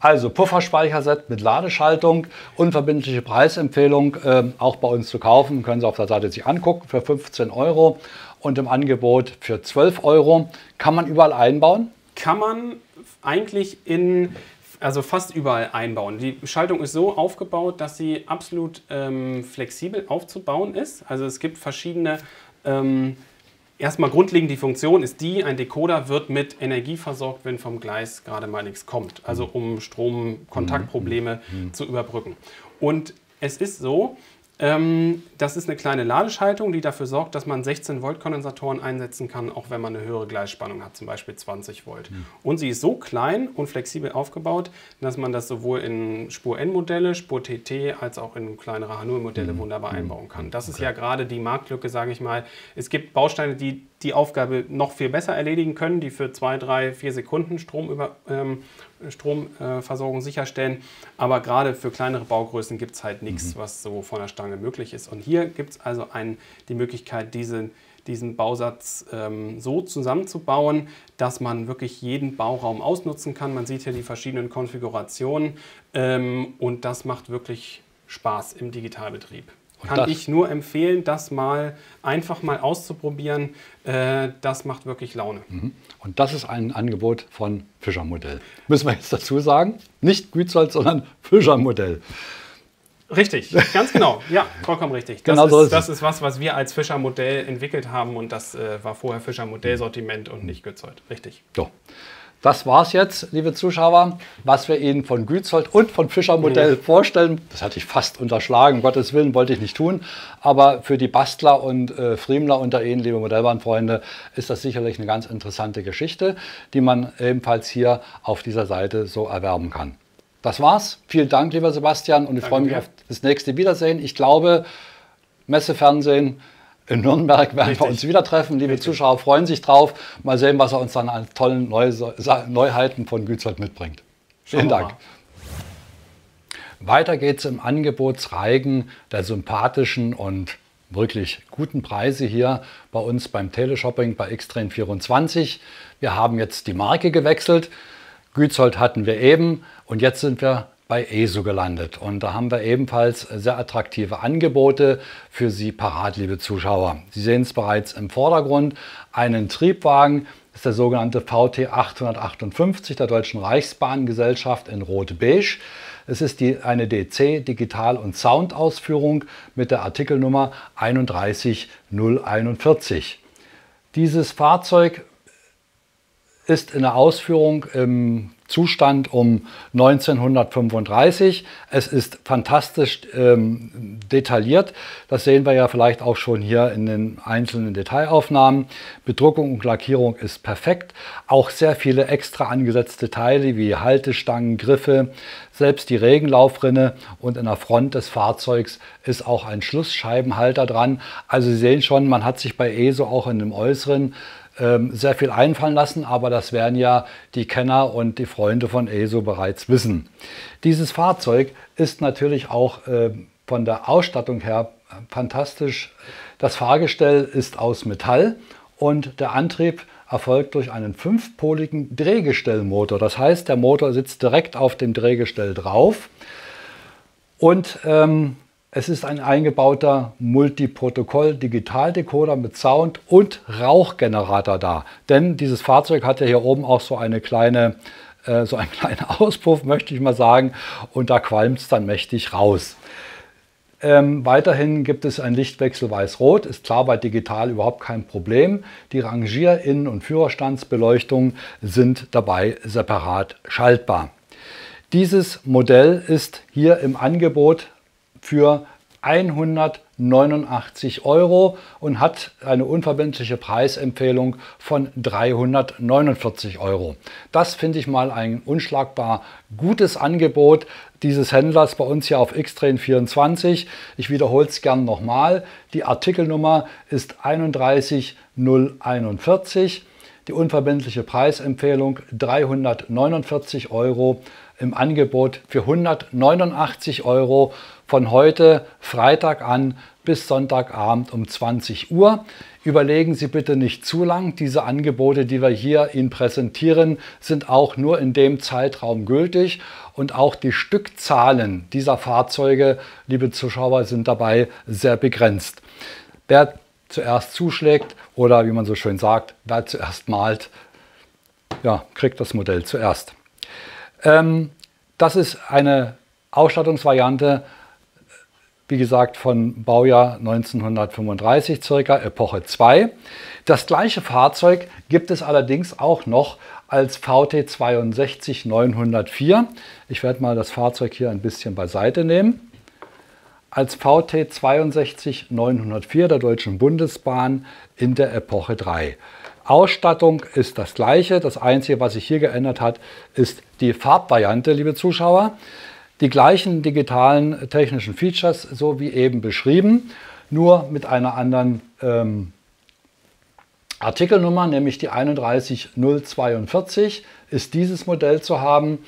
Also Pufferspeicherset mit Ladeschaltung, unverbindliche Preisempfehlung, äh, auch bei uns zu kaufen. Können Sie auf der Seite sich angucken für 15 Euro und im Angebot für 12 Euro. Kann man überall einbauen? Kann man eigentlich in also fast überall einbauen. Die Schaltung ist so aufgebaut, dass sie absolut ähm, flexibel aufzubauen ist. Also es gibt verschiedene, ähm, erstmal grundlegend die Funktion ist die, ein Decoder wird mit Energie versorgt, wenn vom Gleis gerade mal nichts kommt. Also um Stromkontaktprobleme mhm. mhm. zu überbrücken. Und es ist so, ähm, das ist eine kleine Ladeschaltung, die dafür sorgt, dass man 16 Volt Kondensatoren einsetzen kann, auch wenn man eine höhere Gleichspannung hat, zum Beispiel 20 Volt. Mhm. Und sie ist so klein und flexibel aufgebaut, dass man das sowohl in Spur-N-Modelle, Spur-TT als auch in kleinere H0-Modelle mhm. wunderbar mhm. einbauen kann. Das okay. ist ja gerade die Marktlücke, sage ich mal. Es gibt Bausteine, die die Aufgabe noch viel besser erledigen können, die für zwei, drei, vier Sekunden Strom über, ähm, Stromversorgung sicherstellen. Aber gerade für kleinere Baugrößen gibt es halt nichts, mhm. was so von der Stange möglich ist. Und hier gibt es also ein, die Möglichkeit, diese, diesen Bausatz ähm, so zusammenzubauen, dass man wirklich jeden Bauraum ausnutzen kann. Man sieht hier die verschiedenen Konfigurationen ähm, und das macht wirklich Spaß im Digitalbetrieb. Und kann ich nur empfehlen, das mal einfach mal auszuprobieren. Äh, das macht wirklich Laune. Mhm. Und das ist ein Angebot von Fischer Modell. Müssen wir jetzt dazu sagen? Nicht Gützold, sondern Fischer Modell. Richtig, ganz genau. Ja, vollkommen richtig. Das, genau ist, so ist das ist was, was wir als Fischer Modell entwickelt haben und das äh, war vorher Fischer Modellsortiment und nicht Gützold. Richtig. So. Das war's jetzt, liebe Zuschauer, was wir Ihnen von Gützold und von Fischer Modell ja. vorstellen. Das hatte ich fast unterschlagen, um Gottes Willen wollte ich nicht tun. Aber für die Bastler und äh, Friemler unter Ihnen, liebe Modellbahnfreunde, ist das sicherlich eine ganz interessante Geschichte, die man ebenfalls hier auf dieser Seite so erwerben kann. Das war's. Vielen Dank, lieber Sebastian, und ich Danke freue mich auf das nächste Wiedersehen. Ich glaube, Messefernsehen in Nürnberg werden Richtig. wir uns wieder treffen. Liebe Richtig. Zuschauer freuen sich drauf. Mal sehen, was er uns dann an tollen Neu Neuheiten von Gützold mitbringt. Vielen Dank. Weiter geht es im Angebotsreigen der sympathischen und wirklich guten Preise hier bei uns beim Teleshopping bei Xtrain24. Wir haben jetzt die Marke gewechselt. Gützold hatten wir eben und jetzt sind wir bei ESO gelandet. Und da haben wir ebenfalls sehr attraktive Angebote für Sie parat, liebe Zuschauer. Sie sehen es bereits im Vordergrund. Einen Triebwagen ist der sogenannte VT 858 der Deutschen Reichsbahngesellschaft in Rot-Beige. Es ist die, eine DC Digital- und Soundausführung mit der Artikelnummer 31041. Dieses Fahrzeug ist in der Ausführung im Zustand um 1935. Es ist fantastisch ähm, detailliert. Das sehen wir ja vielleicht auch schon hier in den einzelnen Detailaufnahmen. Bedruckung und Lackierung ist perfekt. Auch sehr viele extra angesetzte Teile wie Haltestangen, Griffe, selbst die Regenlaufrinne und in der Front des Fahrzeugs ist auch ein Schlussscheibenhalter dran. Also Sie sehen schon, man hat sich bei ESO auch in dem Äußeren sehr viel einfallen lassen, aber das werden ja die Kenner und die Freunde von ESO bereits wissen. Dieses Fahrzeug ist natürlich auch äh, von der Ausstattung her fantastisch. Das Fahrgestell ist aus Metall und der Antrieb erfolgt durch einen fünfpoligen Drehgestellmotor. Das heißt, der Motor sitzt direkt auf dem Drehgestell drauf und ähm, es ist ein eingebauter Multiprotokoll-Digitaldecoder mit Sound und Rauchgenerator da. Denn dieses Fahrzeug hat ja hier oben auch so eine kleine äh, so einen kleinen *laughs* Auspuff, möchte ich mal sagen, und da qualmt es dann mächtig raus. Ähm, weiterhin gibt es ein Lichtwechsel weiß-rot, ist klar bei digital überhaupt kein Problem. Die Rangier-, Innen- und Führerstandsbeleuchtung sind dabei separat schaltbar. Dieses Modell ist hier im Angebot für 189 Euro und hat eine unverbindliche Preisempfehlung von 349 Euro. Das finde ich mal ein unschlagbar gutes Angebot dieses Händlers bei uns hier auf Xtrain24. Ich wiederhole es gern nochmal. Die Artikelnummer ist 31041. Die unverbindliche Preisempfehlung 349 Euro im Angebot für 189 Euro von heute Freitag an bis Sonntagabend um 20 Uhr. Überlegen Sie bitte nicht zu lang. Diese Angebote, die wir hier Ihnen präsentieren, sind auch nur in dem Zeitraum gültig. Und auch die Stückzahlen dieser Fahrzeuge, liebe Zuschauer, sind dabei sehr begrenzt. Wer zuerst zuschlägt oder wie man so schön sagt, wer zuerst malt, ja, kriegt das Modell zuerst. Ähm, das ist eine Ausstattungsvariante, wie gesagt, von Baujahr 1935 circa, Epoche 2. Das gleiche Fahrzeug gibt es allerdings auch noch als VT 62904. Ich werde mal das Fahrzeug hier ein bisschen beiseite nehmen. Als VT 62904 der Deutschen Bundesbahn in der Epoche 3. Ausstattung ist das gleiche. Das Einzige, was sich hier geändert hat, ist die Farbvariante, liebe Zuschauer die gleichen digitalen technischen Features, so wie eben beschrieben, nur mit einer anderen ähm, Artikelnummer, nämlich die 31042 ist dieses Modell zu haben.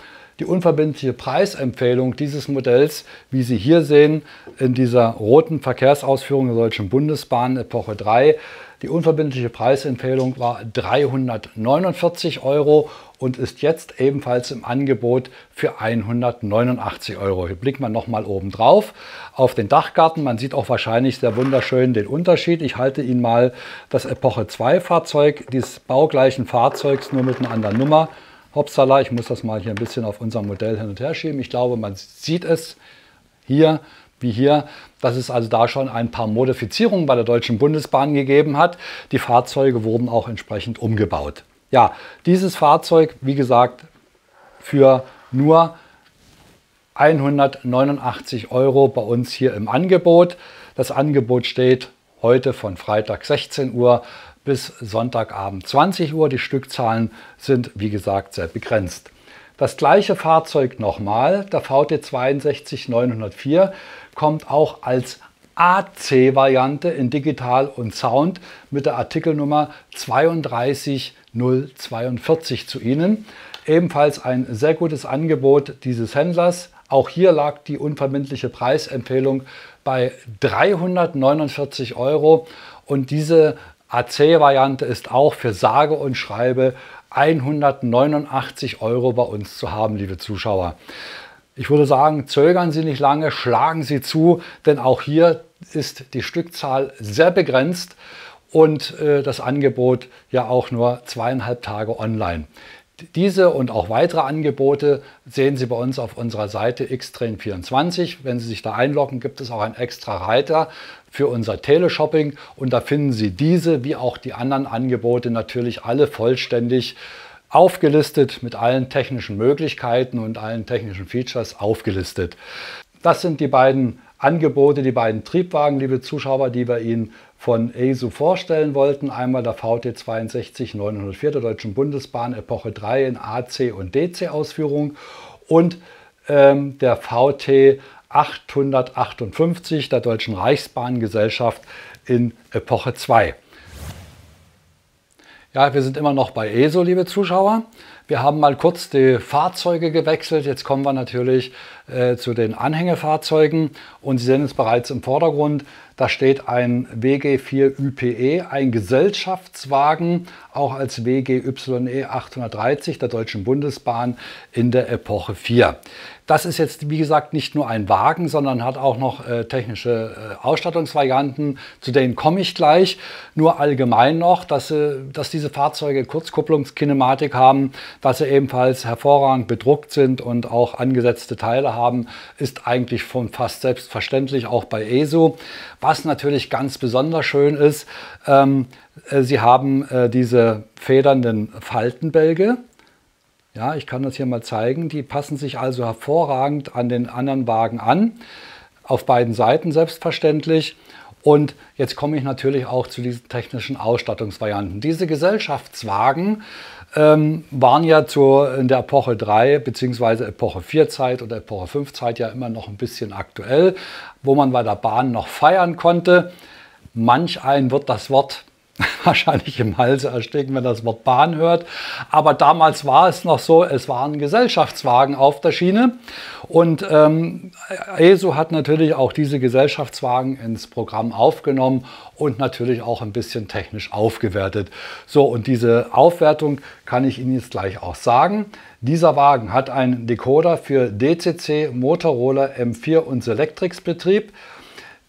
Die unverbindliche Preisempfehlung dieses Modells, wie Sie hier sehen, in dieser roten Verkehrsausführung der Deutschen Bundesbahn Epoche 3, die unverbindliche Preisempfehlung war 349 Euro und ist jetzt ebenfalls im Angebot für 189 Euro. Hier blicken wir nochmal oben drauf auf den Dachgarten. Man sieht auch wahrscheinlich sehr wunderschön den Unterschied. Ich halte Ihnen mal das Epoche 2 Fahrzeug dieses baugleichen Fahrzeugs nur mit einer anderen Nummer. Hopsala, ich muss das mal hier ein bisschen auf unserem Modell hin und her schieben. Ich glaube, man sieht es hier wie hier, dass es also da schon ein paar Modifizierungen bei der Deutschen Bundesbahn gegeben hat. Die Fahrzeuge wurden auch entsprechend umgebaut. Ja, dieses Fahrzeug, wie gesagt, für nur 189 Euro bei uns hier im Angebot. Das Angebot steht heute von Freitag 16 Uhr bis Sonntagabend 20 Uhr. Die Stückzahlen sind wie gesagt sehr begrenzt. Das gleiche Fahrzeug nochmal, der VT 62904, kommt auch als AC-Variante in Digital und Sound mit der Artikelnummer 32042 zu Ihnen. Ebenfalls ein sehr gutes Angebot dieses Händlers. Auch hier lag die unverbindliche Preisempfehlung bei 349 Euro und diese AC-Variante ist auch für sage und schreibe 189 Euro bei uns zu haben, liebe Zuschauer. Ich würde sagen, zögern Sie nicht lange, schlagen Sie zu, denn auch hier ist die Stückzahl sehr begrenzt und äh, das Angebot ja auch nur zweieinhalb Tage online. Diese und auch weitere Angebote sehen Sie bei uns auf unserer Seite xtrain24. Wenn Sie sich da einloggen, gibt es auch einen extra Reiter für unser Teleshopping und da finden Sie diese wie auch die anderen Angebote natürlich alle vollständig aufgelistet mit allen technischen Möglichkeiten und allen technischen Features aufgelistet. Das sind die beiden Angebote, die beiden Triebwagen, liebe Zuschauer, die wir Ihnen von ESU vorstellen wollten. Einmal der VT 62904 der Deutschen Bundesbahn Epoche 3 in AC und DC Ausführung und ähm, der VT 858 der Deutschen Reichsbahngesellschaft in Epoche 2. Ja, wir sind immer noch bei ESO, liebe Zuschauer. Wir haben mal kurz die Fahrzeuge gewechselt. Jetzt kommen wir natürlich äh, zu den Anhängefahrzeugen und Sie sehen es bereits im Vordergrund. Da steht ein WG4 UPE, ein Gesellschaftswagen, auch als WGYE 830 der Deutschen Bundesbahn in der Epoche 4. Das ist jetzt, wie gesagt, nicht nur ein Wagen, sondern hat auch noch äh, technische äh, Ausstattungsvarianten, zu denen komme ich gleich. Nur allgemein noch, dass, äh, dass diese Fahrzeuge Kurzkupplungskinematik haben, dass sie ebenfalls hervorragend bedruckt sind und auch angesetzte Teile haben, ist eigentlich von fast selbstverständlich auch bei ESO. Was natürlich ganz besonders schön ist, ähm, äh, sie haben äh, diese federnden Faltenbälge. Ja, ich kann das hier mal zeigen. Die passen sich also hervorragend an den anderen Wagen an. Auf beiden Seiten selbstverständlich. Und jetzt komme ich natürlich auch zu diesen technischen Ausstattungsvarianten. Diese Gesellschaftswagen ähm, waren ja zu, in der Epoche 3 bzw. Epoche 4 Zeit oder Epoche 5 Zeit ja immer noch ein bisschen aktuell, wo man bei der Bahn noch feiern konnte. Manch ein wird das Wort *laughs* wahrscheinlich im Halse ersticken, wenn das Wort Bahn hört. Aber damals war es noch so, es waren Gesellschaftswagen auf der Schiene. Und ähm, ESO hat natürlich auch diese Gesellschaftswagen ins Programm aufgenommen und natürlich auch ein bisschen technisch aufgewertet. So, und diese Aufwertung kann ich Ihnen jetzt gleich auch sagen. Dieser Wagen hat einen Decoder für DCC, Motorola, M4 und Selectrix Betrieb.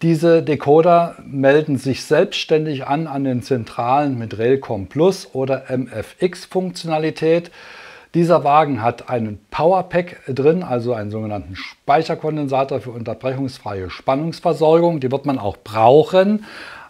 Diese Decoder melden sich selbstständig an an den Zentralen mit Railcom Plus oder MFX-Funktionalität. Dieser Wagen hat einen Powerpack drin, also einen sogenannten Speicherkondensator für unterbrechungsfreie Spannungsversorgung. Die wird man auch brauchen,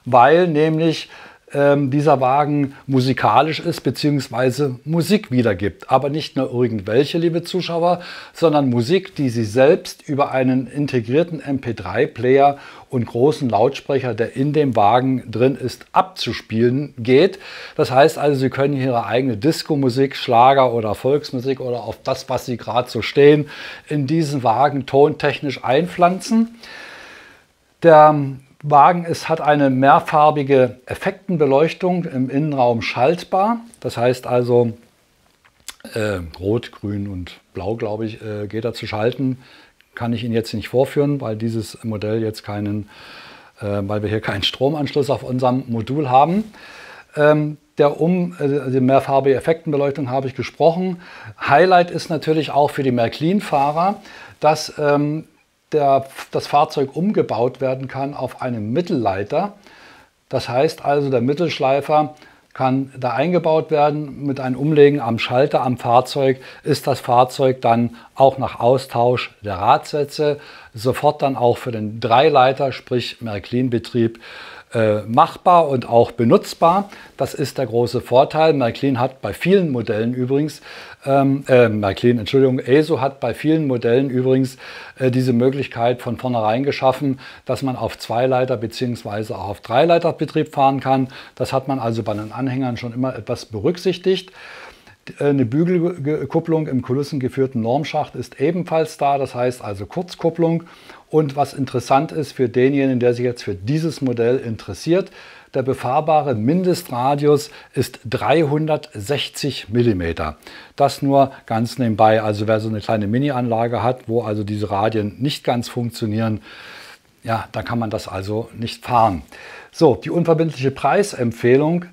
weil nämlich ähm, dieser Wagen musikalisch ist bzw. Musik wiedergibt. Aber nicht nur irgendwelche, liebe Zuschauer, sondern Musik, die Sie selbst über einen integrierten MP3-Player und großen Lautsprecher, der in dem Wagen drin ist, abzuspielen geht. Das heißt also, Sie können Ihre eigene Disco-Musik, Schlager oder Volksmusik oder auf das, was Sie gerade so stehen, in diesen Wagen tontechnisch einpflanzen. Der Wagen ist, hat eine mehrfarbige Effektenbeleuchtung im Innenraum schaltbar. Das heißt also, äh, Rot, Grün und Blau, glaube ich, äh, geht er zu schalten. Kann ich Ihnen jetzt nicht vorführen, weil dieses Modell jetzt keinen, äh, weil wir hier keinen Stromanschluss auf unserem Modul haben. Ähm, der um, äh, die mehrfarbige Effektenbeleuchtung habe ich gesprochen. Highlight ist natürlich auch für die Märklin-Fahrer, dass ähm, der, das Fahrzeug umgebaut werden kann auf einen Mittelleiter. Das heißt also, der Mittelschleifer kann da eingebaut werden. Mit einem Umlegen am Schalter am Fahrzeug ist das Fahrzeug dann auch nach Austausch der Radsätze sofort dann auch für den Dreileiter, sprich Märklin-Betrieb, äh, machbar und auch benutzbar. Das ist der große Vorteil. Märklin hat bei vielen Modellen übrigens, ähm, äh, Märklin, Entschuldigung, ESO hat bei vielen Modellen übrigens äh, diese Möglichkeit von vornherein geschaffen, dass man auf Zweileiter bzw. auch auf Dreileiterbetrieb fahren kann. Das hat man also bei den Anhängern schon immer etwas berücksichtigt. Äh, eine Bügelkupplung im kulissengeführten Normschacht ist ebenfalls da, das heißt also Kurzkupplung. Und was interessant ist für denjenigen, der sich jetzt für dieses Modell interessiert, der befahrbare Mindestradius ist 360 mm. Das nur ganz nebenbei. Also wer so eine kleine Mini-Anlage hat, wo also diese Radien nicht ganz funktionieren, ja, da kann man das also nicht fahren. So, die unverbindliche Preisempfehlung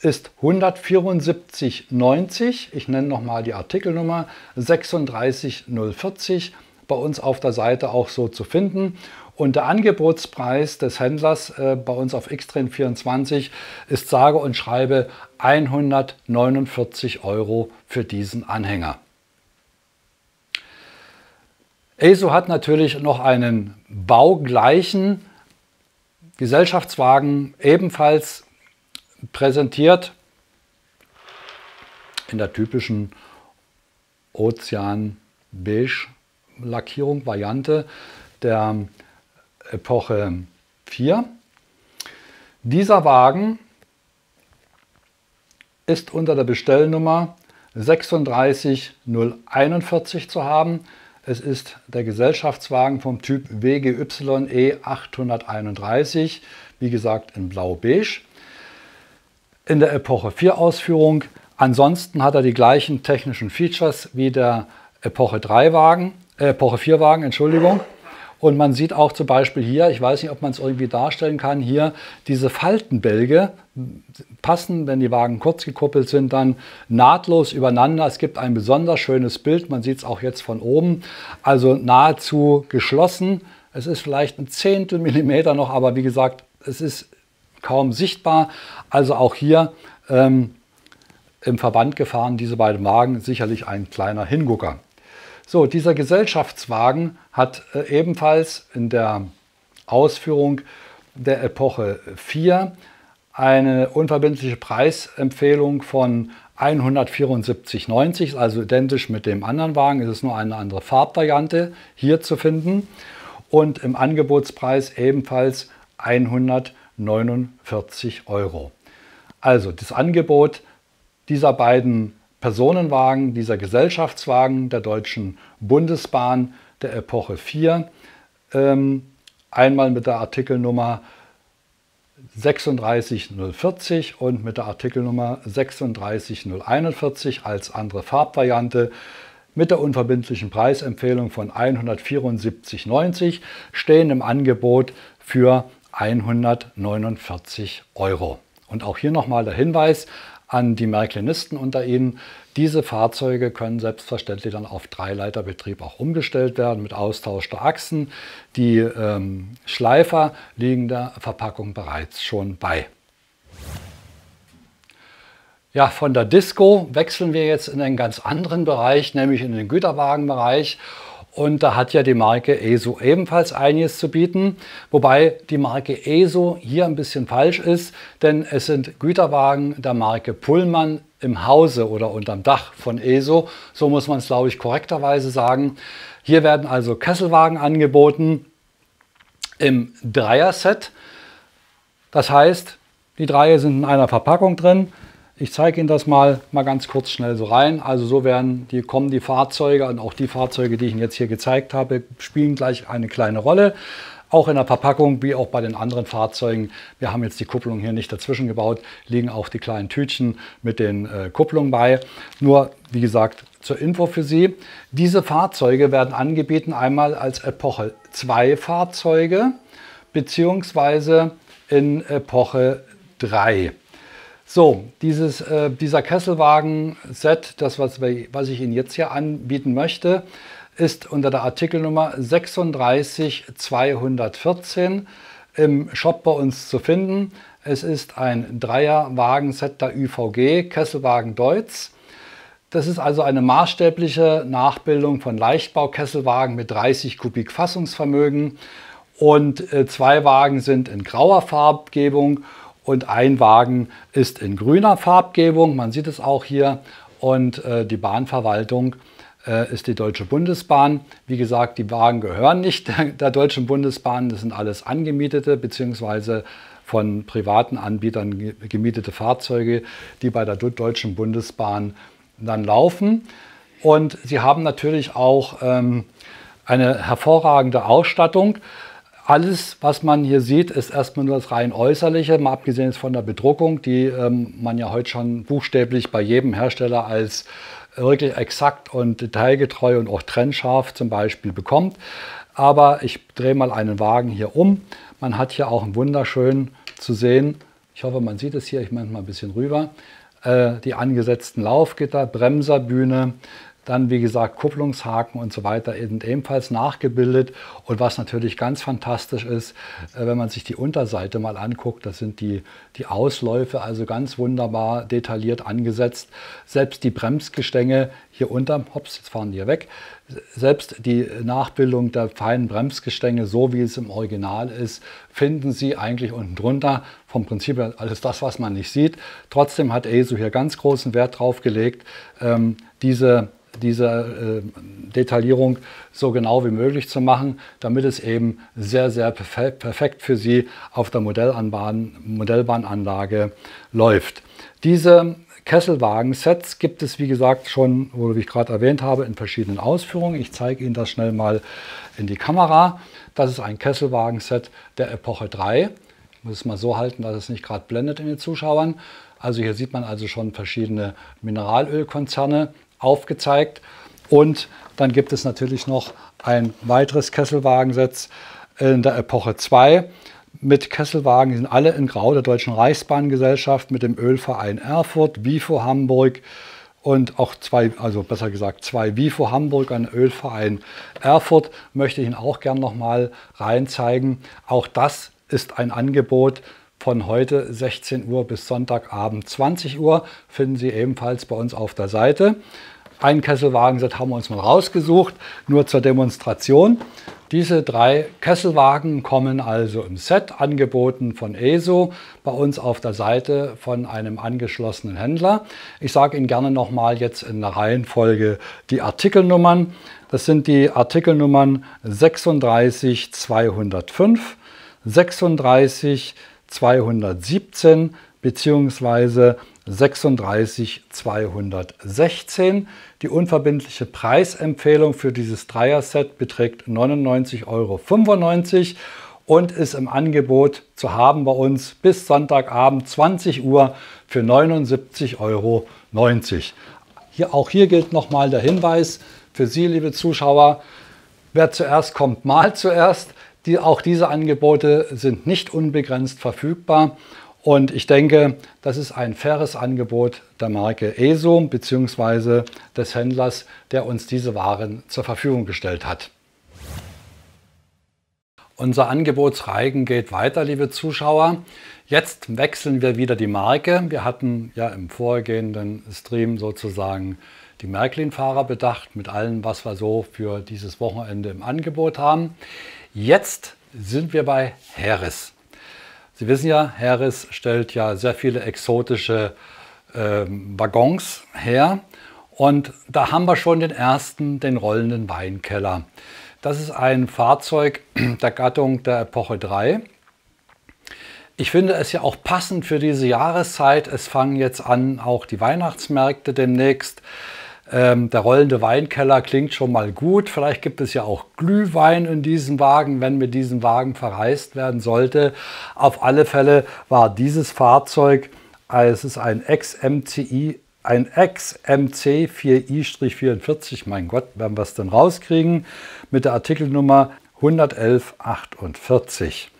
ist 174,90. Ich nenne nochmal die Artikelnummer 36040 bei uns auf der Seite auch so zu finden. Und der Angebotspreis des Händlers äh, bei uns auf Xtrain24 ist sage und schreibe 149 Euro für diesen Anhänger. ESO hat natürlich noch einen baugleichen Gesellschaftswagen ebenfalls präsentiert in der typischen Ozean Beige Lackierung, Variante der Epoche 4. Dieser Wagen ist unter der Bestellnummer 36041 zu haben. Es ist der Gesellschaftswagen vom Typ WGYE 831, wie gesagt in blau-beige in der Epoche 4 Ausführung. Ansonsten hat er die gleichen technischen Features wie der Epoche 3 Wagen, äh, Epoche 4 Wagen, Entschuldigung. Und man sieht auch zum Beispiel hier, ich weiß nicht, ob man es irgendwie darstellen kann, hier diese Faltenbälge passen, wenn die Wagen kurz gekuppelt sind, dann nahtlos übereinander. Es gibt ein besonders schönes Bild, man sieht es auch jetzt von oben, also nahezu geschlossen. Es ist vielleicht ein Zehntel Millimeter noch, aber wie gesagt, es ist kaum sichtbar. Also auch hier ähm, im Verband gefahren, diese beiden Wagen, sicherlich ein kleiner Hingucker. So, dieser Gesellschaftswagen hat äh, ebenfalls in der Ausführung der Epoche 4 eine unverbindliche Preisempfehlung von 174,90, also identisch mit dem anderen Wagen, es ist nur eine andere Farbvariante hier zu finden und im Angebotspreis ebenfalls 100 49 Euro. Also das Angebot dieser beiden Personenwagen, dieser Gesellschaftswagen der Deutschen Bundesbahn der Epoche 4, ähm, einmal mit der Artikelnummer 36040 und mit der Artikelnummer 36041 als andere Farbvariante mit der unverbindlichen Preisempfehlung von 174,90 stehen im Angebot für 149 Euro. Und auch hier nochmal der Hinweis an die Märklinisten unter Ihnen. Diese Fahrzeuge können selbstverständlich dann auf Dreileiterbetrieb auch umgestellt werden mit Austausch der Achsen. Die ähm, Schleifer liegen der Verpackung bereits schon bei. Ja, von der Disco wechseln wir jetzt in einen ganz anderen Bereich, nämlich in den Güterwagenbereich. Und da hat ja die Marke ESO ebenfalls einiges zu bieten, wobei die Marke ESO hier ein bisschen falsch ist, denn es sind Güterwagen der Marke Pullman im Hause oder unterm Dach von ESO. So muss man es, glaube ich, korrekterweise sagen. Hier werden also Kesselwagen angeboten im Dreier-Set. Das heißt, die Dreie sind in einer Verpackung drin. Ich zeige Ihnen das mal, mal ganz kurz schnell so rein. Also so werden die, kommen die Fahrzeuge und auch die Fahrzeuge, die ich Ihnen jetzt hier gezeigt habe, spielen gleich eine kleine Rolle. Auch in der Verpackung, wie auch bei den anderen Fahrzeugen. Wir haben jetzt die Kupplung hier nicht dazwischen gebaut, liegen auch die kleinen Tütchen mit den äh, Kupplungen bei. Nur, wie gesagt, zur Info für Sie. Diese Fahrzeuge werden angeboten einmal als Epoche 2 Fahrzeuge beziehungsweise in Epoche 3. So, dieses, äh, dieser Kesselwagen-Set, das was, was ich Ihnen jetzt hier anbieten möchte, ist unter der Artikelnummer 36214 im Shop bei uns zu finden. Es ist ein Dreierwagenset der ÜVG, Kesselwagen Deutz. Das ist also eine maßstäbliche Nachbildung von Leichtbaukesselwagen mit 30 Kubik Fassungsvermögen. Und äh, zwei Wagen sind in grauer Farbgebung und ein Wagen ist in grüner Farbgebung. Man sieht es auch hier. Und äh, die Bahnverwaltung äh, ist die Deutsche Bundesbahn. Wie gesagt, die Wagen gehören nicht der, der Deutschen Bundesbahn. Das sind alles angemietete bzw. von privaten Anbietern gemietete Fahrzeuge, die bei der Deutschen Bundesbahn dann laufen. Und sie haben natürlich auch ähm, eine hervorragende Ausstattung. Alles, was man hier sieht, ist erstmal nur das rein äußerliche, mal abgesehen von der Bedruckung, die ähm, man ja heute schon buchstäblich bei jedem Hersteller als wirklich exakt und detailgetreu und auch trennscharf zum Beispiel bekommt. Aber ich drehe mal einen Wagen hier um. Man hat hier auch ein wunderschön zu sehen, ich hoffe, man sieht es hier, ich mache mal ein bisschen rüber, äh, die angesetzten Laufgitter, Bremserbühne, dann, wie gesagt, Kupplungshaken und so weiter sind ebenfalls nachgebildet. Und was natürlich ganz fantastisch ist, äh, wenn man sich die Unterseite mal anguckt, das sind die, die Ausläufe, also ganz wunderbar detailliert angesetzt. Selbst die Bremsgestänge hier unter, hops, jetzt fahren die hier weg, selbst die Nachbildung der feinen Bremsgestänge, so wie es im Original ist, finden Sie eigentlich unten drunter. Vom Prinzip her alles das, was man nicht sieht. Trotzdem hat ESO hier ganz großen Wert drauf gelegt, ähm, diese diese äh, Detaillierung so genau wie möglich zu machen, damit es eben sehr, sehr perfekt, für Sie auf der Modellanbahn, Modellbahnanlage läuft. Diese Kesselwagen-Sets gibt es, wie gesagt, schon, wie ich gerade erwähnt habe, in verschiedenen Ausführungen. Ich zeige Ihnen das schnell mal in die Kamera. Das ist ein Kesselwagen-Set der Epoche 3. Ich muss es mal so halten, dass es nicht gerade blendet in den Zuschauern. Also hier sieht man also schon verschiedene Mineralölkonzerne aufgezeigt. Und dann gibt es natürlich noch ein weiteres Kesselwagensetz in der Epoche 2 mit Kesselwagen, die sind alle in Grau der Deutschen Reichsbahngesellschaft mit dem Ölverein Erfurt, WIFO Hamburg und auch zwei, also besser gesagt zwei WIFO Hamburg, ein Ölverein Erfurt, möchte ich Ihnen auch gern nochmal reinzeigen. Auch das ist ein Angebot von heute 16 Uhr bis Sonntagabend 20 Uhr, finden Sie ebenfalls bei uns auf der Seite. Ein Kesselwagenset haben wir uns mal rausgesucht, nur zur Demonstration. Diese drei Kesselwagen kommen also im Set, angeboten von ESO, bei uns auf der Seite von einem angeschlossenen Händler. Ich sage Ihnen gerne nochmal jetzt in der Reihenfolge die Artikelnummern. Das sind die Artikelnummern 36 205, 36 217 bzw. 36 216. Die unverbindliche Preisempfehlung für dieses Dreier-Set beträgt 99,95 Euro und ist im Angebot zu haben bei uns bis Sonntagabend 20 Uhr für 79,90 Euro. Hier, auch hier gilt nochmal der Hinweis für Sie, liebe Zuschauer, wer zuerst kommt, mal zuerst. Die, auch diese Angebote sind nicht unbegrenzt verfügbar und ich denke, das ist ein faires Angebot der Marke ESO bzw. des Händlers, der uns diese Waren zur Verfügung gestellt hat. Unser Angebotsreigen geht weiter, liebe Zuschauer. Jetzt wechseln wir wieder die Marke. Wir hatten ja im vorgehenden Stream sozusagen die Märklin-Fahrer bedacht mit allem, was wir so für dieses Wochenende im Angebot haben. Jetzt sind wir bei Heres. Sie wissen ja, Harris stellt ja sehr viele exotische äh, Waggons her. Und da haben wir schon den ersten, den rollenden Weinkeller. Das ist ein Fahrzeug *clears throat* der Gattung der Epoche 3. Ich finde es ja auch passend für diese Jahreszeit. Es fangen jetzt an, auch die Weihnachtsmärkte demnächst. Ähm, der rollende Weinkeller klingt schon mal gut. Vielleicht gibt es ja auch Glühwein in diesem Wagen, wenn mit diesem Wagen verreist werden sollte. Auf alle Fälle war dieses Fahrzeug, es ist ein XMCI, ein XMC 4i-44, mein Gott, werden wir es denn rauskriegen, mit der Artikelnummer 11148.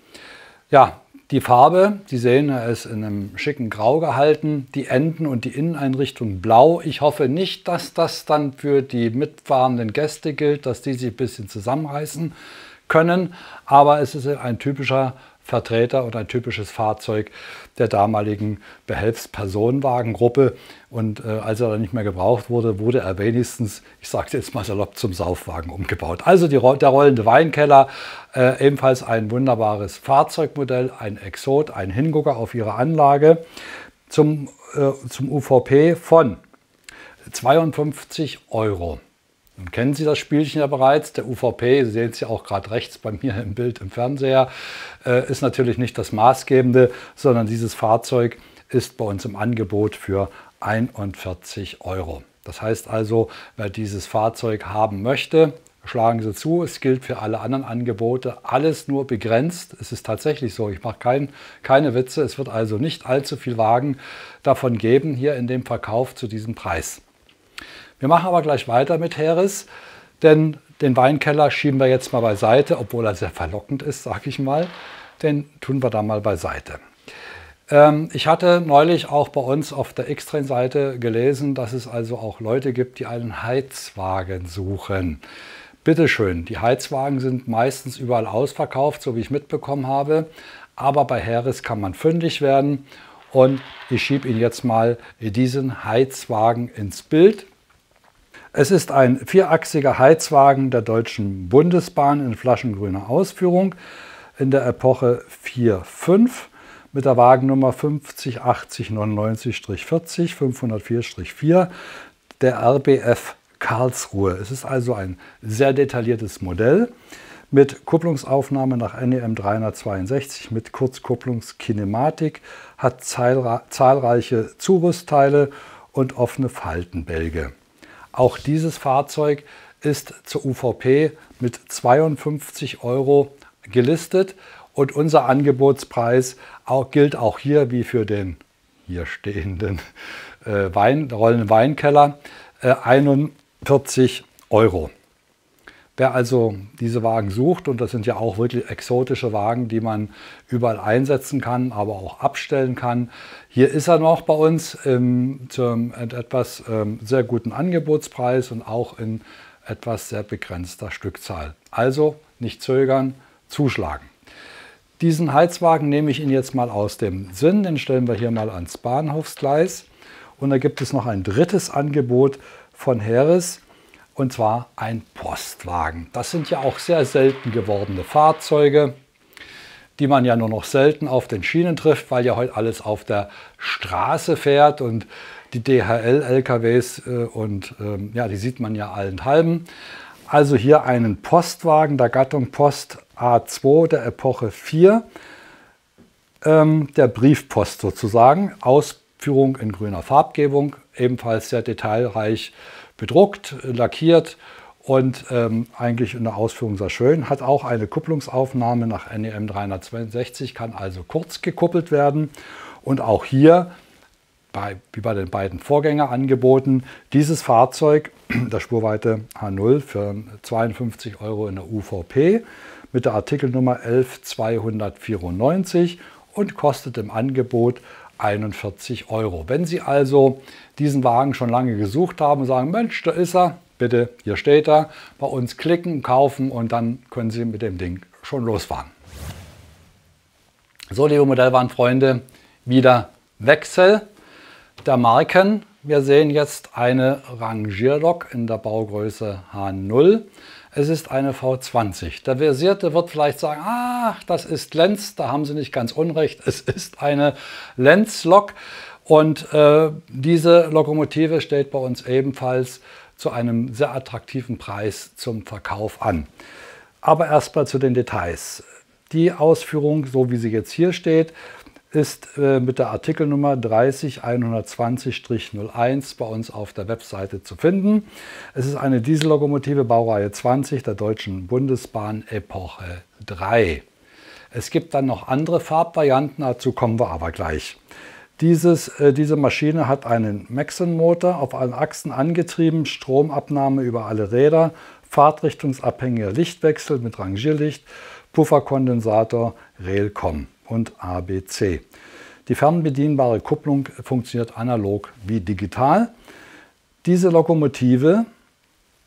Ja, die Farbe, Sie sehen, er ist in einem schicken Grau gehalten. Die Enden und die Inneneinrichtung blau. Ich hoffe nicht, dass das dann für die mitfahrenden Gäste gilt, dass die sich ein bisschen zusammenreißen können. Aber es ist ein typischer Vertreter und ein typisches Fahrzeug der damaligen Behelfspersonenwagengruppe. Und äh, als er dann nicht mehr gebraucht wurde, wurde er wenigstens, ich sage jetzt mal salopp, zum Saufwagen umgebaut. Also die, der rollende Weinkeller, äh, ebenfalls ein wunderbares Fahrzeugmodell, ein Exot, ein Hingucker auf ihre Anlage zum, äh, zum UVP von 52 Euro. Nun kennen Sie das Spielchen ja bereits. Der UVP, Sie sehen es ja auch gerade rechts bei mir im Bild im Fernseher, äh, ist natürlich nicht das Maßgebende, sondern dieses Fahrzeug ist bei uns im Angebot für 41 Euro. Das heißt also, wer dieses Fahrzeug haben möchte, schlagen Sie zu. Es gilt für alle anderen Angebote. Alles nur begrenzt. Es ist tatsächlich so. Ich mache kein, keine Witze. Es wird also nicht allzu viel Wagen davon geben hier in dem Verkauf zu diesem Preis. Wir machen aber gleich weiter mit Heres, denn den Weinkeller schieben wir jetzt mal beiseite, obwohl er sehr verlockend ist, sage ich mal. Den tun wir da mal beiseite. Ähm, ich hatte neulich auch bei uns auf der Xtrain-Seite gelesen, dass es also auch Leute gibt, die einen Heizwagen suchen. Bitte schön, die Heizwagen sind meistens überall ausverkauft, so wie ich mitbekommen habe. Aber bei Heres kann man fündig werden. Und ich schiebe Ihnen jetzt mal diesen Heizwagen ins Bild. Es ist ein vierachsiger Heizwagen der Deutschen Bundesbahn in flaschengrüner Ausführung in der Epoche 4.5 mit der Wagennummer 508099-40 504-4 der RBF Karlsruhe. Es ist also ein sehr detailliertes Modell mit Kupplungsaufnahme nach NEM 362 mit Kurzkupplungskinematik, hat zahlreiche Zurüstteile und offene Faltenbälge. Auch dieses Fahrzeug ist zur UVP mit 52 Euro gelistet und unser Angebotspreis auch, gilt auch hier wie für den hier stehenden äh, Wein, rollenden äh, 41 Euro. Wer also diese Wagen sucht, und das sind ja auch wirklich exotische Wagen, die man überall einsetzen kann, aber auch abstellen kann, hier ist er noch bei uns ähm, zum etwas ähm, sehr guten Angebotspreis und auch in etwas sehr begrenzter Stückzahl. Also nicht zögern, zuschlagen. Diesen Heizwagen nehme ich Ihnen jetzt mal aus dem Sinn, den stellen wir hier mal ans Bahnhofsgleis. Und da gibt es noch ein drittes Angebot von Heres und zwar ein Postwagen. Das sind ja auch sehr selten gewordene Fahrzeuge, die man ja nur noch selten auf den Schienen trifft, weil ja heute alles auf der Straße fährt und die DHL-LKWs äh, und ähm, ja, die sieht man ja allenthalben. Also hier einen Postwagen der Gattung Post A2 der Epoche 4, ähm, der Briefpost sozusagen, Ausführung in grüner Farbgebung, ebenfalls sehr detailreich bedruckt, lackiert und ähm, eigentlich in der Ausführung sehr schön. Hat auch eine Kupplungsaufnahme nach NEM 362, kann also kurz gekuppelt werden. Und auch hier, bei, wie bei den beiden Vorgängerangeboten, dieses Fahrzeug, *clears throat* der Spurweite H0 für 52 Euro in der UVP mit der Artikelnummer 11294 und kostet im Angebot 41 Euro. Wenn Sie also diesen Wagen schon lange gesucht haben und sagen, Mensch, da ist er, bitte, hier steht er, bei uns klicken, kaufen und dann können Sie mit dem Ding schon losfahren. So, liebe Modellbahnfreunde, wieder Wechsel der Marken. Wir sehen jetzt eine Rangierlok in der Baugröße H0. Es ist eine V20. Der Versierte wird vielleicht sagen, ach, das ist Lenz, da haben Sie nicht ganz unrecht. Es ist eine Lenz-Lok und äh, diese Lokomotive steht bei uns ebenfalls zu einem sehr attraktiven Preis zum Verkauf an. Aber erstmal zu den Details. Die Ausführung, so wie sie jetzt hier steht, ist äh, mit der Artikelnummer 30120-01 bei uns auf der Webseite zu finden. Es ist eine Diesellokomotive Baureihe 20 der Deutschen Bundesbahn Epoche 3. Es gibt dann noch andere Farbvarianten, dazu kommen wir aber gleich. Dieses, äh, diese Maschine hat einen Maxon-Motor auf allen Achsen angetrieben, Stromabnahme über alle Räder, fahrtrichtungsabhängiger Lichtwechsel mit Rangierlicht, Pufferkondensator, Railcom und ABC. Die fernbedienbare Kupplung funktioniert analog wie digital. Diese Lokomotive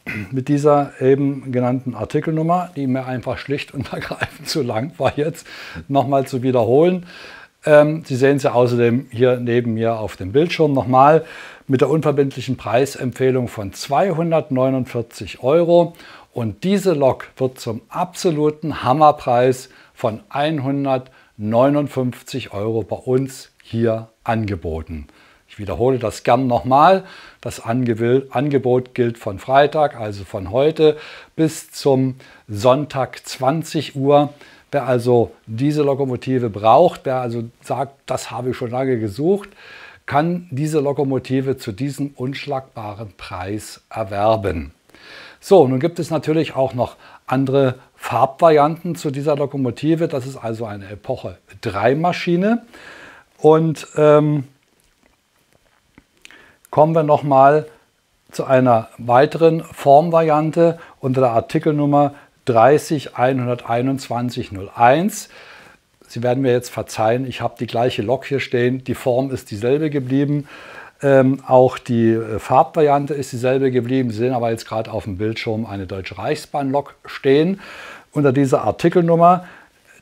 *clears throat* mit dieser eben genannten Artikelnummer, die mir einfach schlicht und *laughs* ergreifend zu lang war jetzt, nochmal zu wiederholen. Ähm, Sie sehen sie außerdem hier neben mir auf dem Bildschirm nochmal mit der unverbindlichen Preisempfehlung von 249 Euro. Und diese Lok wird zum absoluten Hammerpreis von 159 Euro bei uns hier angeboten. Ich wiederhole das gern nochmal. Das Angebot gilt von Freitag, also von heute, bis zum Sonntag 20 Uhr. Wer also diese Lokomotive braucht, wer also sagt, das habe ich schon lange gesucht, kann diese Lokomotive zu diesem unschlagbaren Preis erwerben. So, nun gibt es natürlich auch noch andere Farbvarianten zu dieser Lokomotive. Das ist also eine Epoche 3 Maschine. Und ähm, kommen wir nochmal zu einer weiteren Formvariante unter der Artikelnummer 3012101. Sie werden mir jetzt verzeihen, ich habe die gleiche Lok hier stehen. Die Form ist dieselbe geblieben. Ähm, auch die äh, Farbvariante ist dieselbe geblieben. Sie sehen aber jetzt gerade auf dem Bildschirm eine Deutsche Reichsbahn-Lok stehen. Unter dieser Artikelnummer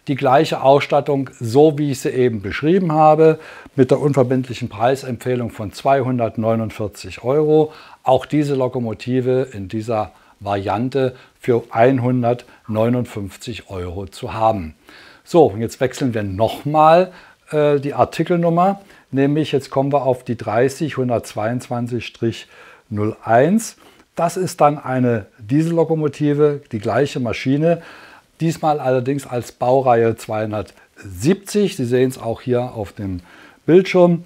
die gleiche Ausstattung, so wie ich sie eben beschrieben habe, mit der unverbindlichen Preisempfehlung von 249 Euro. Auch diese Lokomotive in dieser Variante für 159 Euro zu haben. So, jetzt wechseln wir nochmal äh, die Artikelnummer, nämlich jetzt kommen wir auf die 30 122-01. Das ist dann eine Diesellokomotive, die gleiche Maschine, Diesmal allerdings als Baureihe 270. Sie sehen es auch hier auf dem Bildschirm.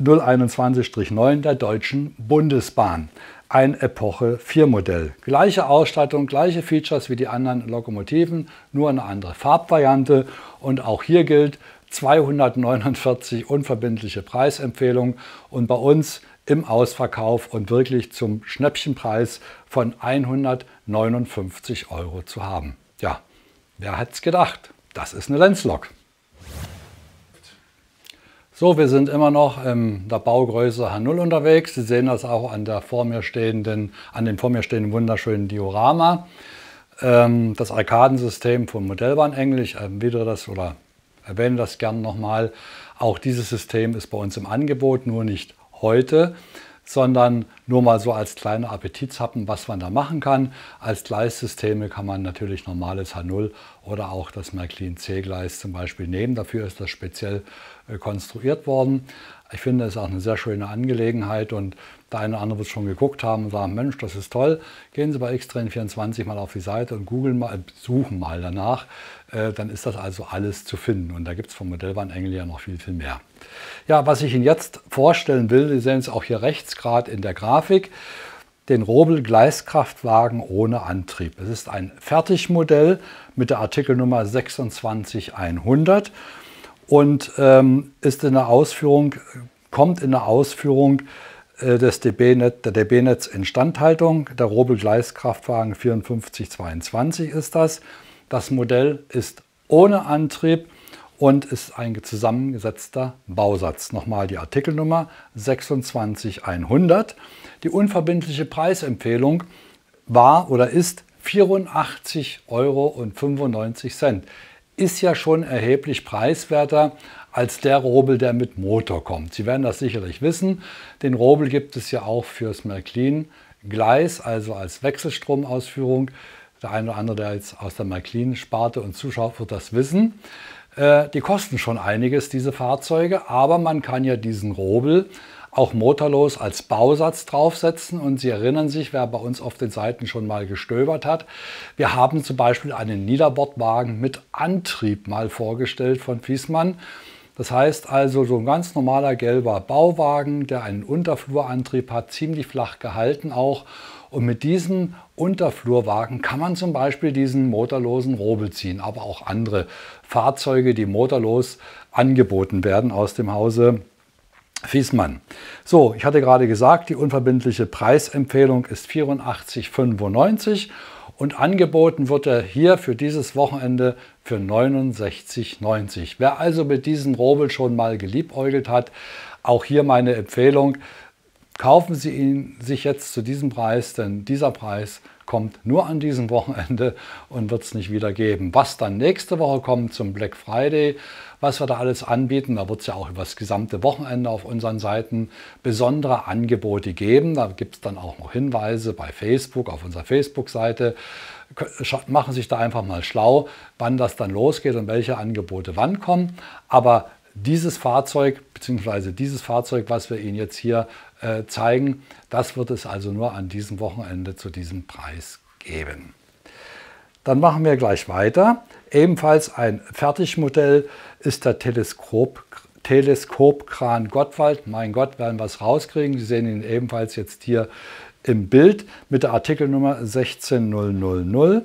021-9 der Deutschen Bundesbahn. Ein Epoche 4 Modell. Gleiche Ausstattung, gleiche Features wie die anderen Lokomotiven, nur eine andere Farbvariante. Und auch hier gilt 249 unverbindliche Preisempfehlung und bei uns im Ausverkauf und wirklich zum Schnäppchenpreis von 159 Euro zu haben. Ja, Wer hat's gedacht? Das ist eine Lenzlok. So, wir sind immer noch in der Baugröße H0 unterwegs. Sie sehen das auch an, der vor mir stehenden, an dem vor mir stehenden wunderschönen Diorama. Ähm, das Arkadensystem von Modellbahn Englisch, erwidere das oder erwähne das gern nochmal. Auch dieses System ist bei uns im Angebot, nur nicht heute sondern nur mal so als kleiner Appetitzappen, was man da machen kann. Als Gleissysteme kann man natürlich normales H0 oder auch das Märklin C-Gleis zum Beispiel nehmen. Dafür ist das speziell äh, konstruiert worden. Ich finde, es ist auch eine sehr schöne Angelegenheit und der eine oder andere wird schon geguckt haben und sagen, Mensch, das ist toll. Gehen Sie bei Xtrain24 mal auf die Seite und googeln mal, suchen mal danach. Äh, dann ist das also alles zu finden. Und da gibt es vom Modellbahn Engel ja noch viel, viel mehr. Ja, was ich Ihnen jetzt vorstellen will, Sie sehen es auch hier rechts gerade in der Grafik, den Robel Gleiskraftwagen ohne Antrieb. Es ist ein Fertigmodell mit der Artikelnummer 26100 und ähm, ist in der Ausführung, kommt in der Ausführung äh, des DB-Net, der DB-Netz Instandhaltung. Der Robel Gleiskraftwagen 5422 ist das. Das Modell ist ohne Antrieb und ist ein zusammengesetzter Bausatz. Nochmal die Artikelnummer 26100. Die unverbindliche Preisempfehlung war oder ist 84,95 Euro. Ist ja schon erheblich preiswerter als der Robel, der mit Motor kommt. Sie werden das sicherlich wissen. Den Robel gibt es ja auch fürs Märklin Gleis, also als Wechselstromausführung. Der eine oder andere, der jetzt aus der Märklin-Sparte und zuschaut, wird das wissen. Äh, die kosten schon einiges, diese Fahrzeuge, aber man kann ja diesen Robel auch motorlos als Bausatz draufsetzen. Und Sie erinnern sich, wer bei uns auf den Seiten schon mal gestöbert hat, wir haben zum Beispiel einen Niederbordwagen mit Antrieb mal vorgestellt von Fiesmann. Das heißt also so ein ganz normaler gelber Bauwagen, der einen Unterflurantrieb hat, ziemlich flach gehalten auch. Und mit diesem Unterflurwagen kann man zum Beispiel diesen motorlosen Robel ziehen, aber auch andere Fahrzeuge, die motorlos angeboten werden aus dem Hause Fiesmann. So, ich hatte gerade gesagt, die unverbindliche Preisempfehlung ist 84,95 und angeboten wird er hier für dieses Wochenende für 69,90. Wer also mit diesem Robel schon mal geliebäugelt hat, auch hier meine Empfehlung, kaufen Sie ihn sich jetzt zu diesem Preis, denn dieser Preis kommt nur an diesem Wochenende und wird es nicht wieder geben. Was dann nächste Woche kommt zum Black Friday, was wir da alles anbieten, da wird es ja auch über das gesamte Wochenende auf unseren Seiten besondere Angebote geben. Da gibt es dann auch noch Hinweise bei Facebook, auf unserer Facebook-Seite. Machen sich da einfach mal schlau, wann das dann losgeht und welche Angebote wann kommen. Aber dieses Fahrzeug, beziehungsweise dieses Fahrzeug, was wir Ihnen jetzt hier äh, zeigen, das wird es also nur an diesem Wochenende zu diesem Preis geben. Dann machen wir gleich weiter. Ebenfalls ein Fertigmodell ist der Teleskop, Teleskopkran Gottwald. Mein Gott, werden wir es rauskriegen. Sie sehen ihn ebenfalls jetzt hier im Bild mit der Artikelnummer 16000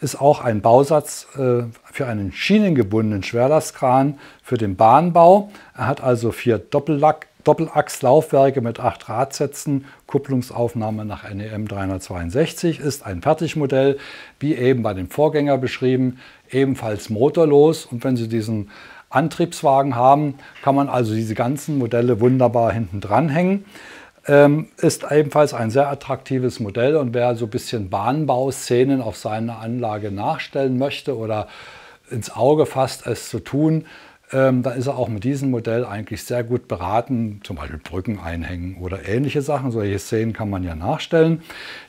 ist auch ein Bausatz äh, für einen schienengebundenen Schwerlastkran für den Bahnbau. Er hat also vier Doppellack, Doppelachslaufwerke mit acht Radsätzen, Kupplungsaufnahme nach NEM 362, ist ein Fertigmodell, wie eben bei dem Vorgänger beschrieben, ebenfalls motorlos. Und wenn Sie diesen Antriebswagen haben, kann man also diese ganzen Modelle wunderbar hinten dranhängen. Ähm, ist ebenfalls ein sehr attraktives Modell und wer so ein bisschen Bahnbauszenen auf seiner Anlage nachstellen möchte oder ins Auge fasst, es zu tun, ähm, da ist er auch mit diesem Modell eigentlich sehr gut beraten, zum Beispiel Brücken einhängen oder ähnliche Sachen. Solche Szenen kann man ja nachstellen.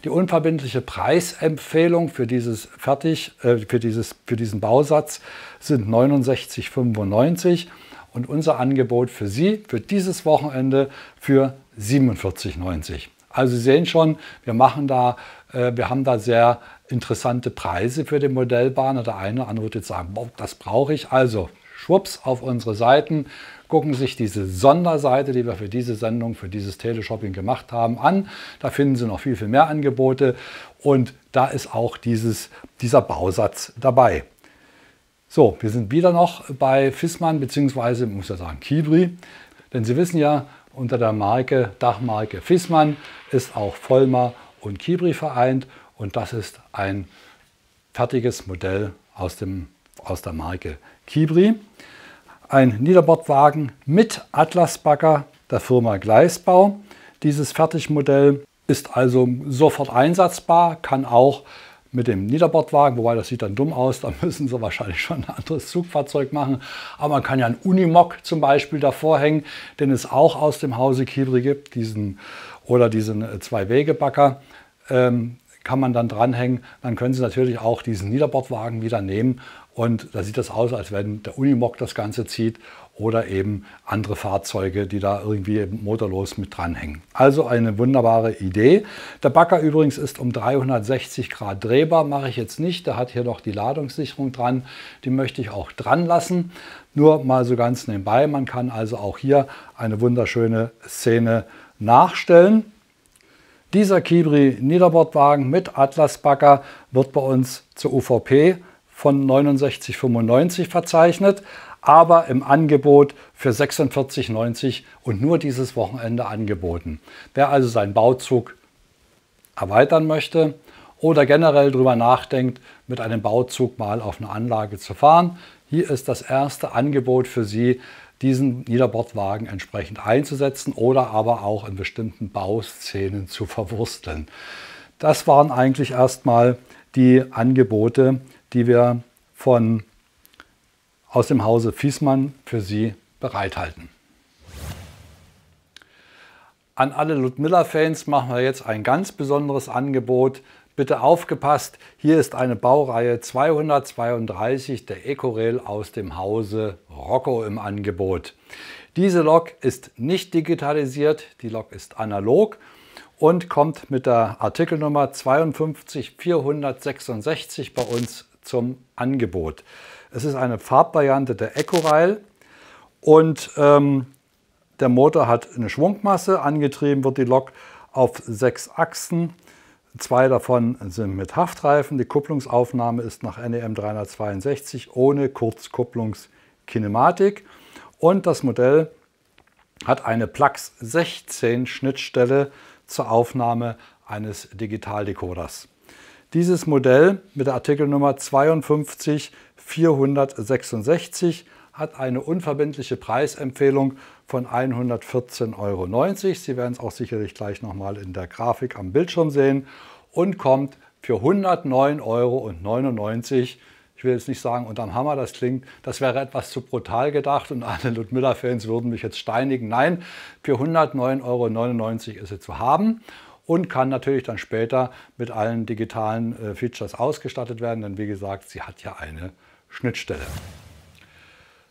Die unverbindliche Preisempfehlung für, dieses Fertig, äh, für, dieses, für diesen Bausatz sind 69,95 und unser Angebot für Sie für dieses Wochenende für 47,90. Also Sie sehen schon, wir machen da, äh, wir haben da sehr interessante Preise für den Modellbahner. Der eine oder andere wird jetzt sagen, boah, das brauche ich. Also schwupps auf unsere Seiten, gucken sich diese Sonderseite, die wir für diese Sendung, für dieses Teleshopping gemacht haben, an. Da finden Sie noch viel, viel mehr Angebote und da ist auch dieses, dieser Bausatz dabei. So, wir sind wieder noch bei Fissmann, beziehungsweise, muss ja sagen, Kibri. Denn Sie wissen ja, unter der Marke, Dachmarke Fissmann ist auch Vollmer und Kibri vereint und das ist ein fertiges Modell aus, dem, aus der Marke Kibri. Ein Niederbordwagen mit Atlasbagger der Firma Gleisbau. Dieses Fertigmodell ist also sofort einsatzbar, kann auch mit dem Niederbordwagen, wobei das sieht dann dumm aus, da müssen sie wahrscheinlich schon ein anderes Zugfahrzeug machen. Aber man kann ja einen Unimog zum Beispiel davor hängen, den es auch aus dem Hause Kibri gibt, diesen, oder diesen äh, Zwei-Wege-Bagger. Ähm, kann man dann dranhängen. Dann können Sie natürlich auch diesen Niederbordwagen wieder nehmen und da sieht das aus, als wenn der Unimog das Ganze zieht oder eben andere Fahrzeuge, die da irgendwie motorlos mit dranhängen. Also eine wunderbare Idee. Der Bagger übrigens ist um 360 Grad drehbar, mache ich jetzt nicht. Der hat hier noch die Ladungssicherung dran. Die möchte ich auch dran lassen. Nur mal so ganz nebenbei. Man kann also auch hier eine wunderschöne Szene nachstellen. Dieser Kibri Niederbordwagen mit Atlas Bagger wird bei uns zur UVP von 69,95 verzeichnet aber im Angebot für 46,90 und nur dieses Wochenende angeboten. Wer also seinen Bauzug erweitern möchte oder generell darüber nachdenkt, mit einem Bauzug mal auf eine Anlage zu fahren, hier ist das erste Angebot für Sie, diesen Niederbordwagen entsprechend einzusetzen oder aber auch in bestimmten Bauszenen zu verwursteln. Das waren eigentlich erstmal die Angebote, die wir von aus dem Hause Fiesmann für Sie bereithalten. An alle Ludmilla-Fans machen wir jetzt ein ganz besonderes Angebot. Bitte aufgepasst, hier ist eine Baureihe 232 der Ecorail aus dem Hause Rocco im Angebot. Diese Lok ist nicht digitalisiert, die Lok ist analog und kommt mit der Artikelnummer 52466 bei uns zum Angebot. Es ist eine Farbvariante der EcoRail und ähm, der Motor hat eine Schwungmasse. Angetrieben wird die Lok auf sechs Achsen. Zwei davon sind mit Haftreifen. Die Kupplungsaufnahme ist nach NEM 362 ohne Kurzkupplungskinematik. Und das Modell hat eine Plax 16 Schnittstelle zur Aufnahme eines Digitaldecoders. Dieses Modell mit der Artikelnummer 52466 hat eine unverbindliche Preisempfehlung von 114,90 Euro. Sie werden es auch sicherlich gleich nochmal in der Grafik am Bildschirm sehen und kommt für 109,99 Euro. Ich will jetzt nicht sagen, unterm Hammer, das klingt, das wäre etwas zu brutal gedacht und alle Ludmilla-Fans würden mich jetzt steinigen. Nein, für 109,99 Euro ist sie zu haben und kann natürlich dann später mit allen digitalen äh, Features ausgestattet werden, denn wie gesagt, sie hat ja eine Schnittstelle.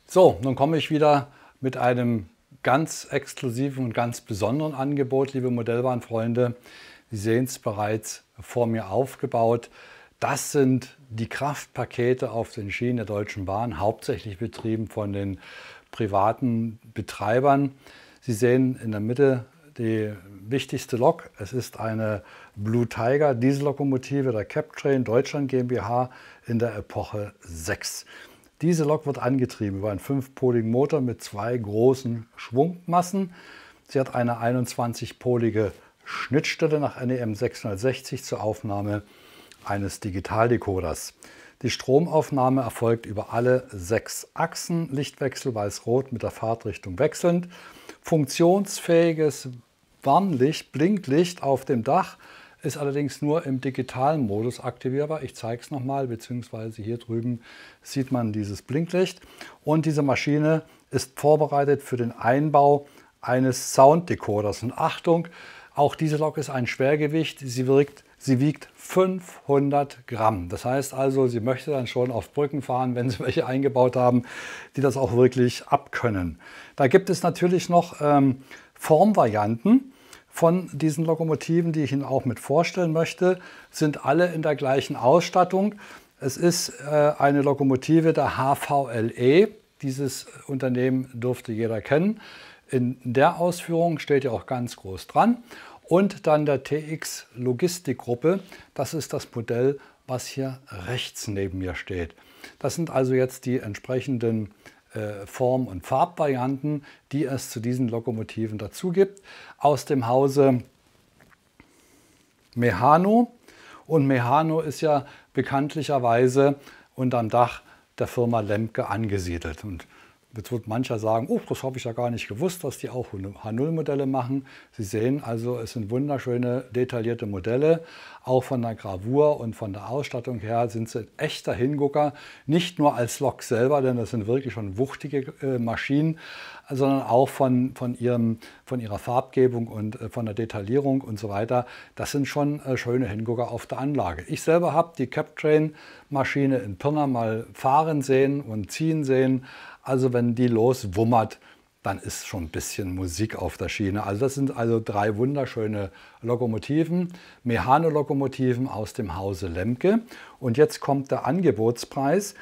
So, nun komme ich wieder mit einem ganz exklusiven und ganz besonderen Angebot, liebe Modellbahnfreunde. Sie sehen es bereits vor mir aufgebaut. Das sind die Kraftpakete auf den Schienen der Deutschen Bahn, hauptsächlich betrieben von den privaten Betreibern. Sie sehen in der Mitte die wichtigste Lok. Es ist eine Blue Tiger Diesellokomotive der Captrain Deutschland GmbH in der Epoche 6. Diese Lok wird angetrieben über einen fünfpoligen Motor mit zwei großen Schwungmassen. Sie hat eine 21-polige Schnittstelle nach NEM 660 zur Aufnahme eines Digitaldecoders. Die Stromaufnahme erfolgt über alle sechs Achsen, Lichtwechsel weiß-rot mit der Fahrtrichtung wechselnd. Funktionsfähiges Warnlicht, Blinklicht auf dem Dach ist allerdings nur im digitalen Modus aktivierbar. Ich zeige es nochmal, beziehungsweise hier drüben sieht man dieses Blinklicht. Und diese Maschine ist vorbereitet für den Einbau eines Sounddecoders. Und Achtung, auch diese Lok ist ein Schwergewicht. Sie, wirkt, sie wiegt 500 Gramm. Das heißt also, sie möchte dann schon auf Brücken fahren, wenn sie welche eingebaut haben, die das auch wirklich abkönnen. Da gibt es natürlich noch ähm, Formvarianten von diesen Lokomotiven, die ich Ihnen auch mit vorstellen möchte, sind alle in der gleichen Ausstattung. Es ist äh, eine Lokomotive der HVLE. Dieses Unternehmen dürfte jeder kennen. In der Ausführung steht ja auch ganz groß dran. Und dann der TX Logistikgruppe. Das ist das Modell, was hier rechts neben mir steht. Das sind also jetzt die entsprechenden Form- und Farbvarianten, die es zu diesen Lokomotiven dazu gibt. Aus dem Hause Mehano. Und Mehano ist ja bekanntlicherweise unterm Dach der Firma Lemke angesiedelt. Und Jetzt wird mancher sagen, oh, das habe ich ja gar nicht gewusst, dass die auch H0-Modelle machen. Sie sehen also, es sind wunderschöne, detaillierte Modelle. Auch von der Gravur und von der Ausstattung her sind sie echter Hingucker. Nicht nur als Lok selber, denn das sind wirklich schon wuchtige äh, Maschinen, sondern auch von, von, ihrem, von ihrer Farbgebung und äh, von der Detaillierung und so weiter. Das sind schon äh, schöne Hingucker auf der Anlage. Ich selber habe die Captrain-Maschine in Pirna mal fahren sehen und ziehen sehen. Also wenn die loswummert, dann ist schon ein bisschen Musik auf der Schiene. Also das sind also drei wunderschöne Lokomotiven, Mehano-Lokomotiven aus dem Hause Lemke. Und jetzt kommt der Angebotspreis.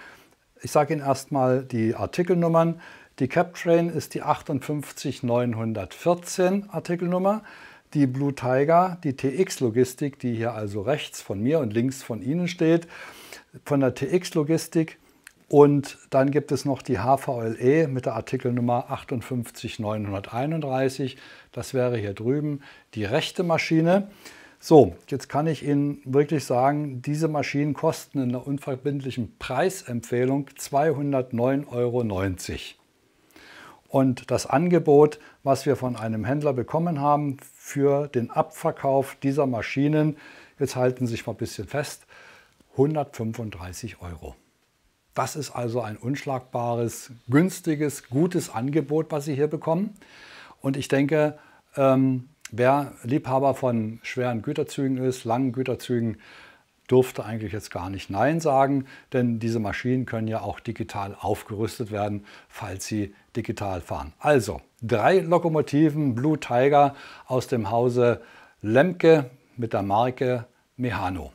Ich sage Ihnen erstmal die Artikelnummern. Die Captrain ist die 58914 Artikelnummer. Die Blue Tiger, die TX Logistik, die hier also rechts von mir und links von Ihnen steht, von der TX Logistik und dann gibt es noch die HVLE mit der Artikelnummer 58931. Das wäre hier drüben die rechte Maschine. So, jetzt kann ich Ihnen wirklich sagen, diese Maschinen kosten in der unverbindlichen Preisempfehlung 209,90 Euro. Und das Angebot, was wir von einem Händler bekommen haben für den Abverkauf dieser Maschinen, jetzt halten Sie sich mal ein bisschen fest, 135 Euro. Das ist also ein unschlagbares, günstiges, gutes Angebot, was Sie hier bekommen. Und ich denke, ähm, wer Liebhaber von schweren Güterzügen ist, langen Güterzügen, dürfte eigentlich jetzt gar nicht Nein sagen, denn diese Maschinen können ja auch digital aufgerüstet werden, falls sie digital fahren. Also drei Lokomotiven Blue Tiger aus dem Hause Lemke mit der Marke Mehano.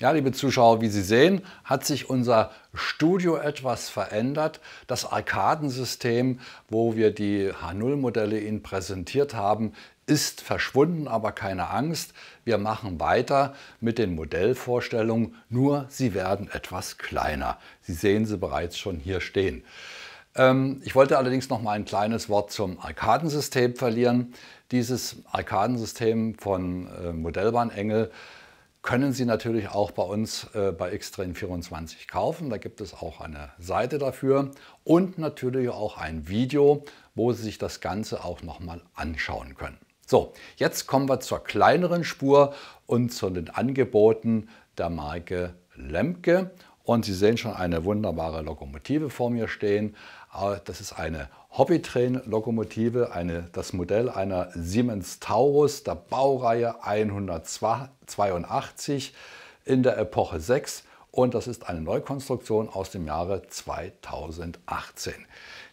Ja, liebe Zuschauer, wie Sie sehen, hat sich unser Studio etwas verändert. Das Arkadensystem, wo wir die H0-Modelle Ihnen präsentiert haben, ist verschwunden, aber keine Angst. Wir machen weiter mit den Modellvorstellungen, nur sie werden etwas kleiner. Sie sehen sie bereits schon hier stehen. Ähm, ich wollte allerdings noch mal ein kleines Wort zum Arkadensystem verlieren. Dieses Arkadensystem von äh, Modellbahn Engel können Sie natürlich auch bei uns äh, bei Xtrain24 kaufen. Da gibt es auch eine Seite dafür und natürlich auch ein Video, wo Sie sich das Ganze auch nochmal anschauen können. So, jetzt kommen wir zur kleineren Spur und zu den Angeboten der Marke Lemke. Und Sie sehen schon eine wunderbare Lokomotive vor mir stehen. Das ist eine Hobbytrain-Lokomotive, das Modell einer Siemens Taurus der Baureihe 182 in der Epoche 6 und das ist eine Neukonstruktion aus dem Jahre 2018.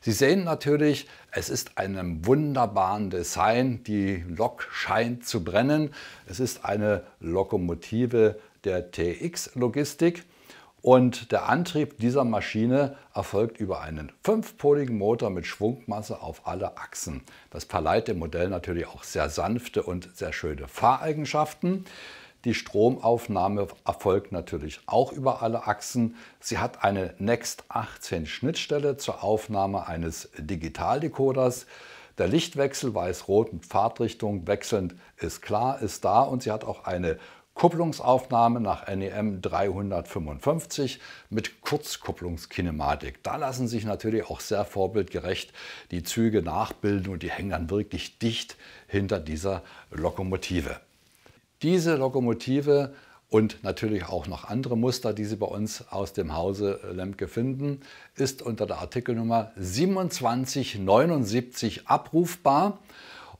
Sie sehen natürlich, es ist ein wunderbaren Design. Die Lok scheint zu brennen. Es ist eine Lokomotive der TX-Logistik. Und der Antrieb dieser Maschine erfolgt über einen fünfpoligen Motor mit Schwungmasse auf alle Achsen. Das verleiht dem Modell natürlich auch sehr sanfte und sehr schöne Fahreigenschaften. Die Stromaufnahme erfolgt natürlich auch über alle Achsen. Sie hat eine Next 18 Schnittstelle zur Aufnahme eines Digitaldecoders. Der Lichtwechsel weiß-rot mit Fahrtrichtung wechselnd ist klar, ist da und sie hat auch eine Kupplungsaufnahme nach NEM 355 mit Kurzkupplungskinematik. Da lassen sich natürlich auch sehr vorbildgerecht die Züge nachbilden und die hängen dann wirklich dicht hinter dieser Lokomotive. Diese Lokomotive und natürlich auch noch andere Muster, die Sie bei uns aus dem Hause Lemke finden, ist unter der Artikelnummer 2779 abrufbar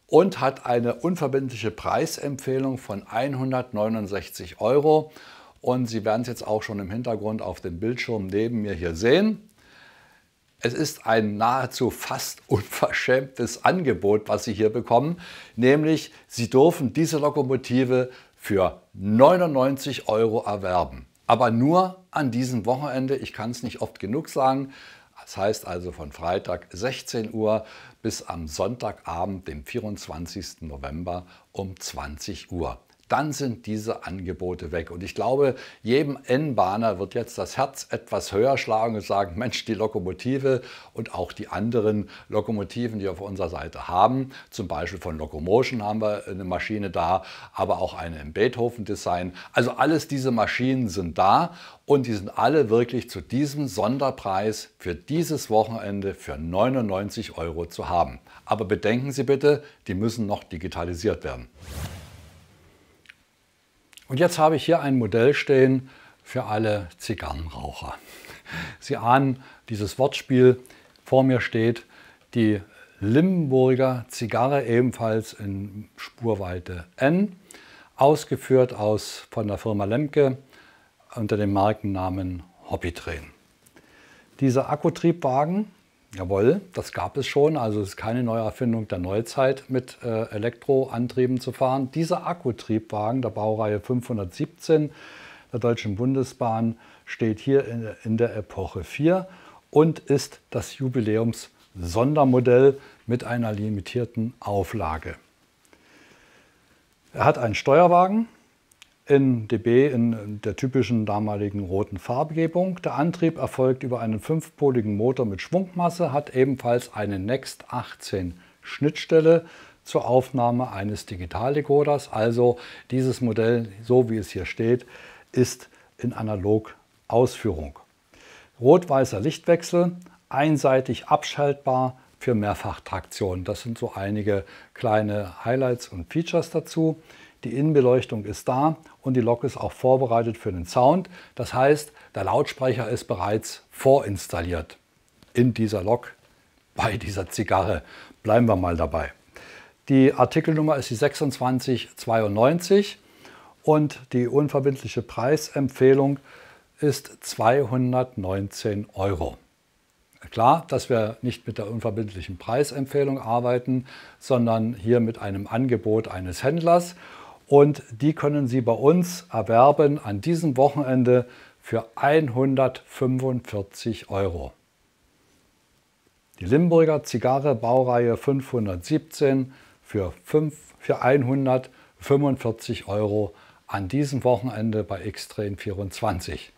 und hat eine unverbindliche Preisempfehlung von 169 Euro. Und Sie werden es jetzt auch schon im Hintergrund auf dem Bildschirm neben mir hier sehen. Es ist ein nahezu fast *laughs* unverschämtes Angebot, was Sie hier bekommen, nämlich Sie dürfen diese Lokomotive für 99 Euro erwerben. Aber nur an diesem Wochenende, ich kann es nicht oft genug sagen, das heißt also von Freitag 16 Uhr bis am Sonntagabend, dem 24. November um 20 Uhr dann sind diese Angebote weg. Und ich glaube, jedem N-Bahner wird jetzt das Herz etwas höher schlagen und sagen, Mensch, die Lokomotive und auch die anderen Lokomotiven, die wir auf unserer Seite haben, zum Beispiel von Locomotion haben wir eine Maschine da, aber auch eine im Beethoven-Design. Also alles diese Maschinen sind da und die sind alle wirklich zu diesem Sonderpreis für dieses Wochenende für 99 Euro zu haben. Aber bedenken Sie bitte, die müssen noch digitalisiert werden. Und jetzt habe ich hier ein Modell stehen für alle Zigarrenraucher. Sie ahnen dieses Wortspiel, vor mir steht die Limburger Zigarre, ebenfalls in Spurweite N, ausgeführt aus, von der Firma Lemke unter dem Markennamen Hobbytrain. Dieser Akkutriebwagen Jawohl, das gab es schon. Also es ist keine Neuerfindung der Neuzeit, mit äh, Elektroantrieben zu fahren. Dieser Akkutriebwagen der Baureihe 517 der Deutschen Bundesbahn steht hier in, in der Epoche 4 und ist das Jubiläums-Sondermodell mit einer limitierten Auflage. Er hat einen Steuerwagen, in dB in der typischen damaligen roten Farbgebung. Der Antrieb erfolgt über einen fünfpoligen Motor mit Schwungmasse, hat ebenfalls eine Next 18 Schnittstelle zur Aufnahme eines Digitaldecoders. Also dieses Modell, so wie es hier steht, ist in analog Ausführung. Rot-weißer Lichtwechsel, einseitig abschaltbar für Mehrfachtraktion. Das sind so einige kleine Highlights und Features dazu. Die Innenbeleuchtung ist da und die Lok ist auch vorbereitet für den Sound. Das heißt, der Lautsprecher ist bereits vorinstalliert in dieser Lok bei dieser Zigarre. Bleiben wir mal dabei. Die Artikelnummer ist die 2692 und die unverbindliche Preisempfehlung ist 219 Euro. Klar, dass wir nicht mit der unverbindlichen Preisempfehlung arbeiten, sondern hier mit einem Angebot eines Händlers und die können Sie bei uns erwerben an diesem Wochenende für 145 Euro. Die Limburger Zigarre Baureihe 517 für, 5, für 145 Euro an diesem Wochenende bei Xtrain 24.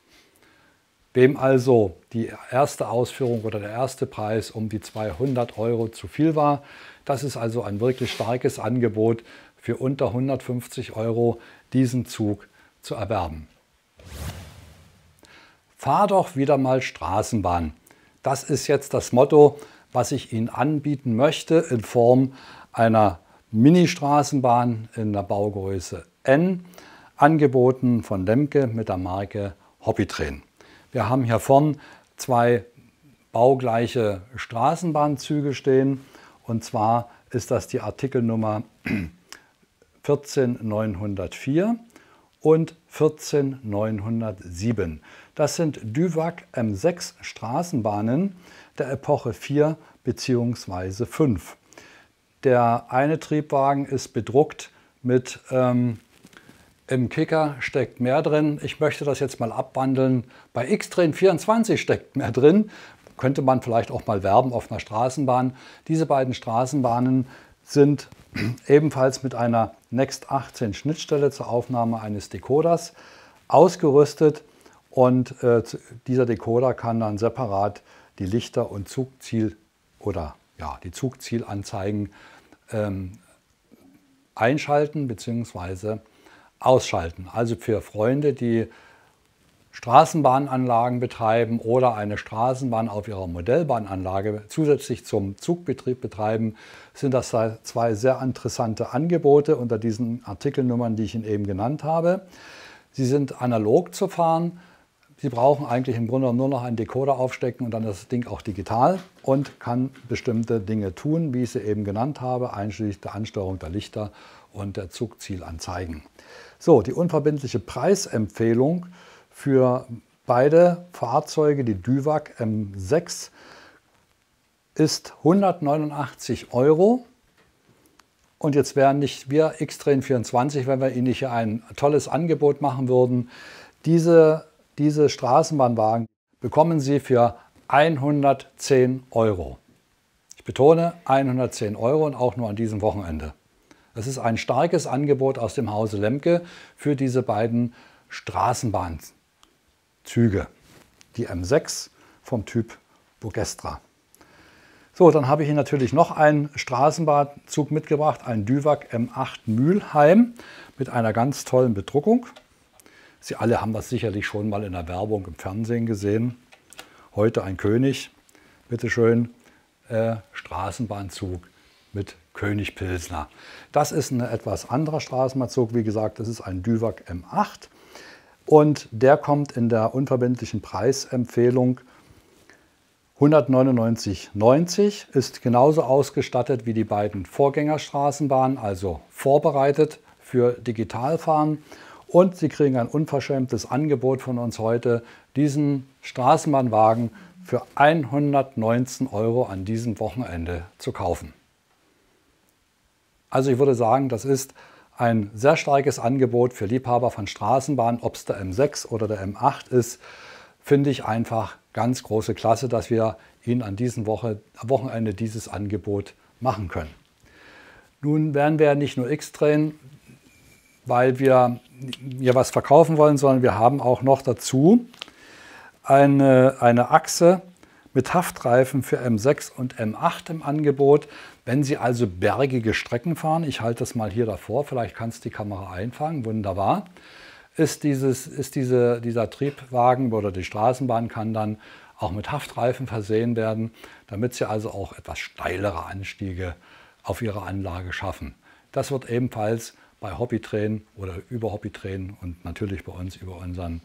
Wem also die erste Ausführung oder der erste Preis um die 200 Euro zu viel war, das ist also ein wirklich starkes Angebot für unter 150 Euro diesen Zug zu erwerben. Fahr doch wieder mal Straßenbahn. Das ist jetzt das Motto, was ich Ihnen anbieten möchte in Form einer Mini-Straßenbahn in der Baugröße N, angeboten von Lemke mit der Marke Hobbytrain. Wir haben hier vorn zwei baugleiche Straßenbahnzüge stehen und zwar ist das die Artikelnummer 14904 und 14907. Das sind Düwag M6 Straßenbahnen der Epoche 4 bzw. 5. Der eine Triebwagen ist bedruckt mit ähm, im Kicker steckt mehr drin. Ich möchte das jetzt mal abwandeln. Bei X-Train 24 steckt mehr drin. Könnte man vielleicht auch mal werben auf einer Straßenbahn. Diese beiden Straßenbahnen sind ebenfalls mit einer Next 18 Schnittstelle zur Aufnahme eines Decoders ausgerüstet und äh, dieser Decoder kann dann separat die Lichter und Zugziel oder ja, die Zugzielanzeigen ähm, einschalten bzw. ausschalten. Also für Freunde, die Straßenbahnanlagen betreiben oder eine Straßenbahn auf ihrer Modellbahnanlage zusätzlich zum Zugbetrieb betreiben, sind das zwei sehr interessante Angebote unter diesen Artikelnummern, die ich Ihnen eben genannt habe. Sie sind analog zu fahren. Sie brauchen eigentlich im Grunde nur noch einen Decoder aufstecken und dann das Ding auch digital und kann bestimmte Dinge tun, wie ich sie eben genannt habe, einschließlich der Ansteuerung der Lichter und der Zugzielanzeigen. So, die unverbindliche Preisempfehlung für beide Fahrzeuge, die Düwag M6, ist 189 Euro. Und jetzt wären nicht wir X-Train 24, wenn wir Ihnen nicht ein tolles Angebot machen würden. Diese, diese Straßenbahnwagen bekommen Sie für 110 Euro. Ich betone 110 Euro und auch nur an diesem Wochenende. Es ist ein starkes Angebot aus dem Hause Lemke für diese beiden Straßenbahnen. Züge. Die M6 vom Typ Bogestra. So, dann habe ich Ihnen natürlich noch einen Straßenbahnzug mitgebracht, einen Düwag M8 Mülheim mit einer ganz tollen Bedruckung. Sie alle haben das sicherlich schon mal in der Werbung im Fernsehen gesehen. Heute ein König, bitteschön, äh, Straßenbahnzug mit König Pilsner. Das ist ein etwas anderer Straßenbahnzug. Wie gesagt, das ist ein Düwag M8 und der kommt in der unverbindlichen Preisempfehlung 199,90, ist genauso ausgestattet wie die beiden Vorgängerstraßenbahnen, also vorbereitet für Digitalfahren. Und Sie kriegen ein unverschämtes Angebot von uns heute, diesen Straßenbahnwagen für 119 Euro an diesem Wochenende zu kaufen. Also ich würde sagen, das ist ein sehr starkes Angebot für Liebhaber von Straßenbahnen, ob es der M6 oder der M8 ist, finde ich einfach ganz große Klasse, dass wir Ihnen an diesem Woche, Wochenende dieses Angebot machen können. Nun werden wir nicht nur X-Train, weil wir hier was verkaufen wollen, sondern wir haben auch noch dazu eine, eine Achse mit Haftreifen für M6 und M8 im Angebot. Wenn Sie also bergige Strecken fahren, ich halte das mal hier davor, vielleicht kann es die Kamera einfangen, wunderbar, ist, dieses, ist diese, dieser Triebwagen oder die Straßenbahn kann dann auch mit Haftreifen versehen werden, damit Sie also auch etwas steilere Anstiege auf Ihrer Anlage schaffen. Das wird ebenfalls bei Hobbytrain oder über Hobbytrain und natürlich bei uns über unseren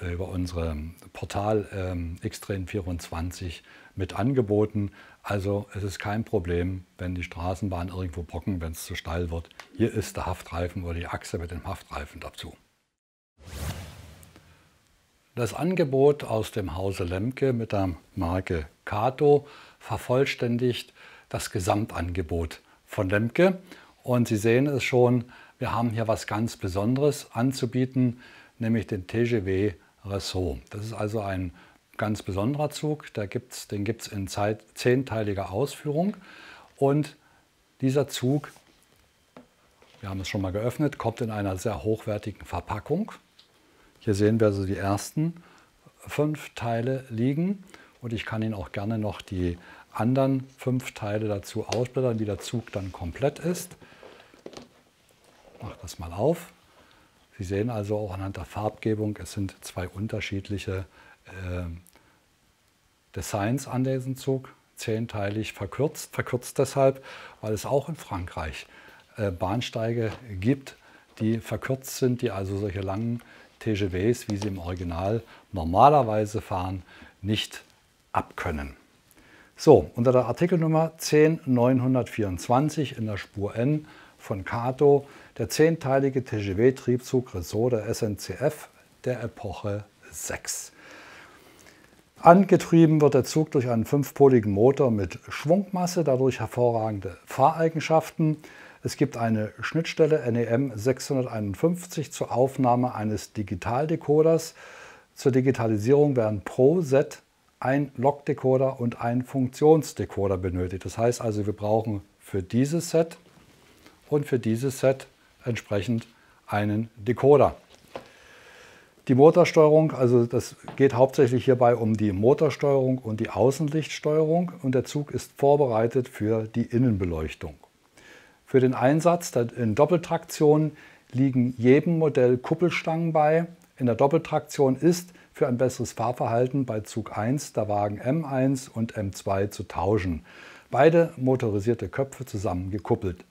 äh, über unser Portal ähm, Xtrain24 mit angeboten. Also es ist kein Problem, wenn die Straßenbahn irgendwo brocken, wenn es zu steil wird. Hier ist der Haftreifen oder die Achse mit dem Haftreifen dazu. Das Angebot aus dem Hause Lemke mit der Marke Kato vervollständigt das Gesamtangebot von Lemke. Und Sie sehen es schon, wir haben hier was ganz Besonderes anzubieten, nämlich den TGW Ressort. Das ist also ein ganz besonderer Zug, da gibt's, den gibt es in Zeit, zehnteiliger Ausführung. Und dieser Zug, wir haben es schon mal geöffnet, kommt in einer sehr hochwertigen Verpackung. Hier sehen wir also die ersten fünf Teile liegen und ich kann Ihnen auch gerne noch die anderen fünf Teile dazu ausblättern, wie der Zug dann komplett ist. Ich mache das mal auf. Sie sehen also auch anhand der Farbgebung, es sind zwei unterschiedliche äh, Designs an diesem Zug, zehnteilig verkürzt. Verkürzt deshalb, weil es auch in Frankreich äh, Bahnsteige gibt, die verkürzt sind, die also solche langen TGVs, wie sie im Original normalerweise fahren, nicht abkönnen. So, unter der Artikelnummer 10924 in der Spur N von Kato der zehnteilige TGW-Triebzug Ressort der SNCF der Epoche 6. Angetrieben wird der Zug durch einen fünfpoligen Motor mit Schwungmasse, dadurch hervorragende Fahreigenschaften. Es gibt eine Schnittstelle NEM 651 zur Aufnahme eines Digitaldecoders. Zur Digitalisierung werden pro Set ein Logdecoder und ein Funktionsdecoder benötigt. Das heißt also, wir brauchen für dieses Set und für dieses Set entsprechend einen Decoder. Die Motorsteuerung, also das geht hauptsächlich hierbei um die Motorsteuerung und die Außenlichtsteuerung und der Zug ist vorbereitet für die Innenbeleuchtung. Für den Einsatz in Doppeltraktion liegen jedem Modell Kuppelstangen bei. In der Doppeltraktion ist für ein besseres Fahrverhalten bei Zug 1 der Wagen M1 und M2 zu tauschen. Beide motorisierte Köpfe zusammen gekuppelt.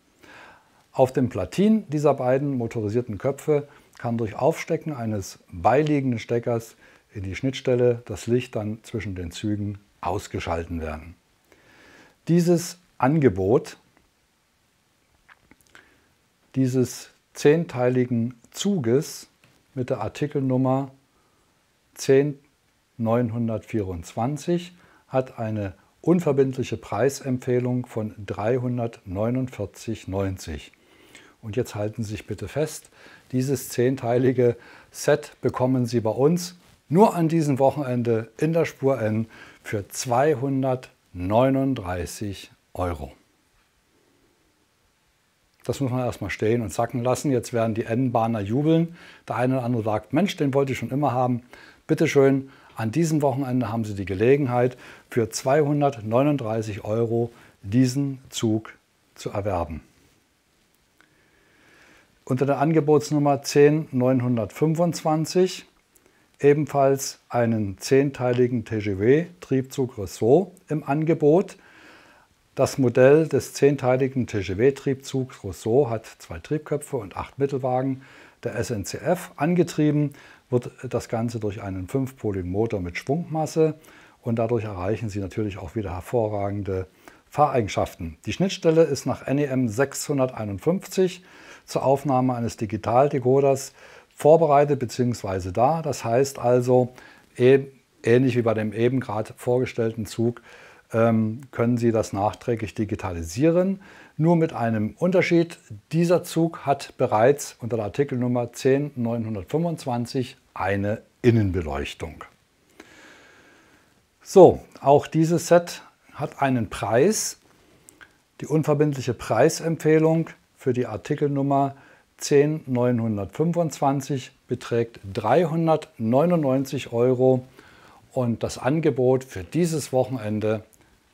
Auf dem Platin dieser beiden motorisierten Köpfe kann durch Aufstecken eines beiliegenden Steckers in die Schnittstelle das Licht dann zwischen den Zügen ausgeschalten werden. Dieses Angebot dieses zehnteiligen Zuges mit der Artikelnummer 10924 hat eine unverbindliche Preisempfehlung von 349,90. Und jetzt halten Sie sich bitte fest, dieses zehnteilige Set bekommen Sie bei uns nur an diesem Wochenende in der Spur N für 239 Euro. Das muss man erstmal stehen und sacken lassen. Jetzt werden die N-Bahner jubeln. Der eine oder andere sagt, Mensch, den wollte ich schon immer haben. Bitte schön, an diesem Wochenende haben Sie die Gelegenheit, für 239 Euro diesen Zug zu erwerben. Unter der Angebotsnummer 10925 ebenfalls einen zehnteiligen TGW-Triebzug Ressort im Angebot. Das Modell des zehnteiligen TGW-Triebzugs Rousseau hat zwei Triebköpfe und acht Mittelwagen der SNCF. Angetrieben wird das Ganze durch einen fünfpoligen Motor mit Schwungmasse und dadurch erreichen Sie natürlich auch wieder hervorragende Fahreigenschaften. Die Schnittstelle ist nach NEM 651 zur Aufnahme eines Digitaldecoders vorbereitet bzw. da. Das heißt also, ähnlich wie bei dem eben gerade vorgestellten Zug, ähm, können Sie das nachträglich digitalisieren. Nur mit einem Unterschied, dieser Zug hat bereits unter der Artikelnummer 10925 eine Innenbeleuchtung. So, auch dieses Set hat einen Preis. Die unverbindliche Preisempfehlung für die Artikelnummer 10925 beträgt 399 Euro und das Angebot für dieses Wochenende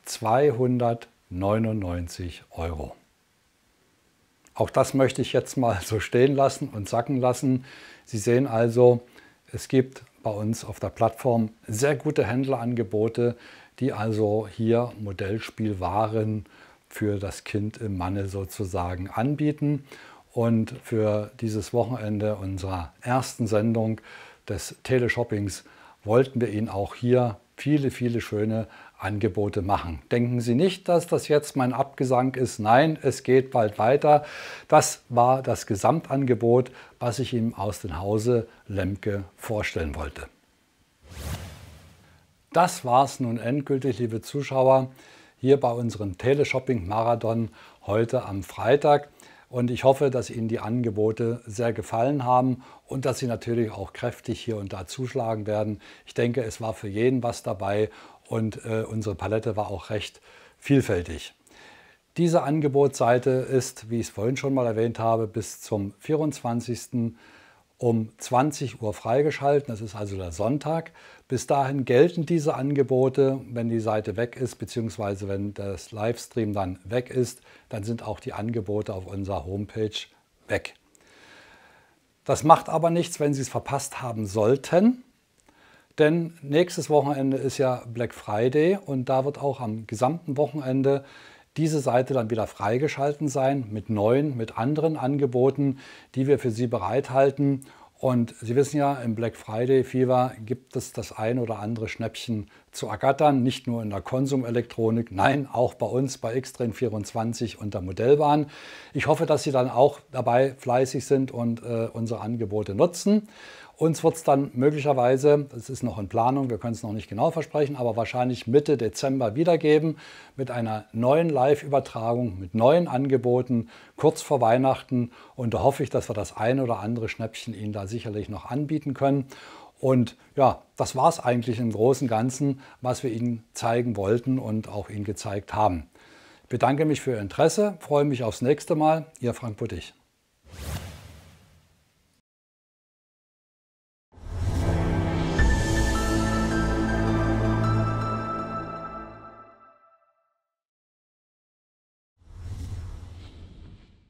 299 Euro. Auch das möchte ich jetzt mal so stehen lassen und sacken lassen. Sie sehen also, es gibt bei uns auf der Plattform sehr gute Händlerangebote, die also hier Modellspielwaren für das Kind im Manne sozusagen anbieten. Und für dieses Wochenende unserer ersten Sendung des Teleshoppings wollten wir Ihnen auch hier viele, viele schöne Angebote machen. Denken Sie nicht, dass das jetzt mein Abgesang ist. Nein, es geht bald weiter. Das war das Gesamtangebot, was ich Ihnen aus dem Hause Lemke vorstellen wollte. Das war es nun endgültig, liebe Zuschauer, hier bei unserem Teleshopping-Marathon heute am Freitag. Und ich hoffe, dass Ihnen die Angebote sehr gefallen haben und dass Sie natürlich auch kräftig hier und da zuschlagen werden. Ich denke, es war für jeden was dabei und äh, unsere Palette war auch recht vielfältig. Diese Angebotsseite ist, wie ich es vorhin schon mal erwähnt habe, bis zum 24. um 20 Uhr freigeschaltet. Das ist also der Sonntag. Bis dahin gelten diese Angebote. Wenn die Seite weg ist, beziehungsweise wenn das Livestream dann weg ist, dann sind auch die Angebote auf unserer Homepage weg. Das macht aber nichts, wenn Sie es verpasst haben sollten. Denn nächstes Wochenende ist ja Black Friday und da wird auch am gesamten Wochenende diese Seite dann wieder freigeschalten sein mit neuen, mit anderen Angeboten, die wir für Sie bereithalten. Und Sie wissen ja, im Black Friday Fever gibt es das ein oder andere Schnäppchen zu ergattern, nicht nur in der Konsumelektronik, nein, auch bei uns bei Xtrain 24 und der Modellbahn. Ich hoffe, dass Sie dann auch dabei fleißig sind und äh, unsere Angebote nutzen. Uns wird es dann möglicherweise, das ist noch in Planung, wir können es noch nicht genau versprechen, aber wahrscheinlich Mitte Dezember wiedergeben mit einer neuen Live-Übertragung, mit neuen Angeboten kurz vor Weihnachten. Und da hoffe ich, dass wir das ein oder andere Schnäppchen Ihnen da sicherlich noch anbieten können. Und ja, das war es eigentlich im Großen und Ganzen, was wir Ihnen zeigen wollten und auch Ihnen gezeigt haben. Ich bedanke mich für Ihr Interesse, freue mich aufs nächste Mal. Ihr Frank Buttig.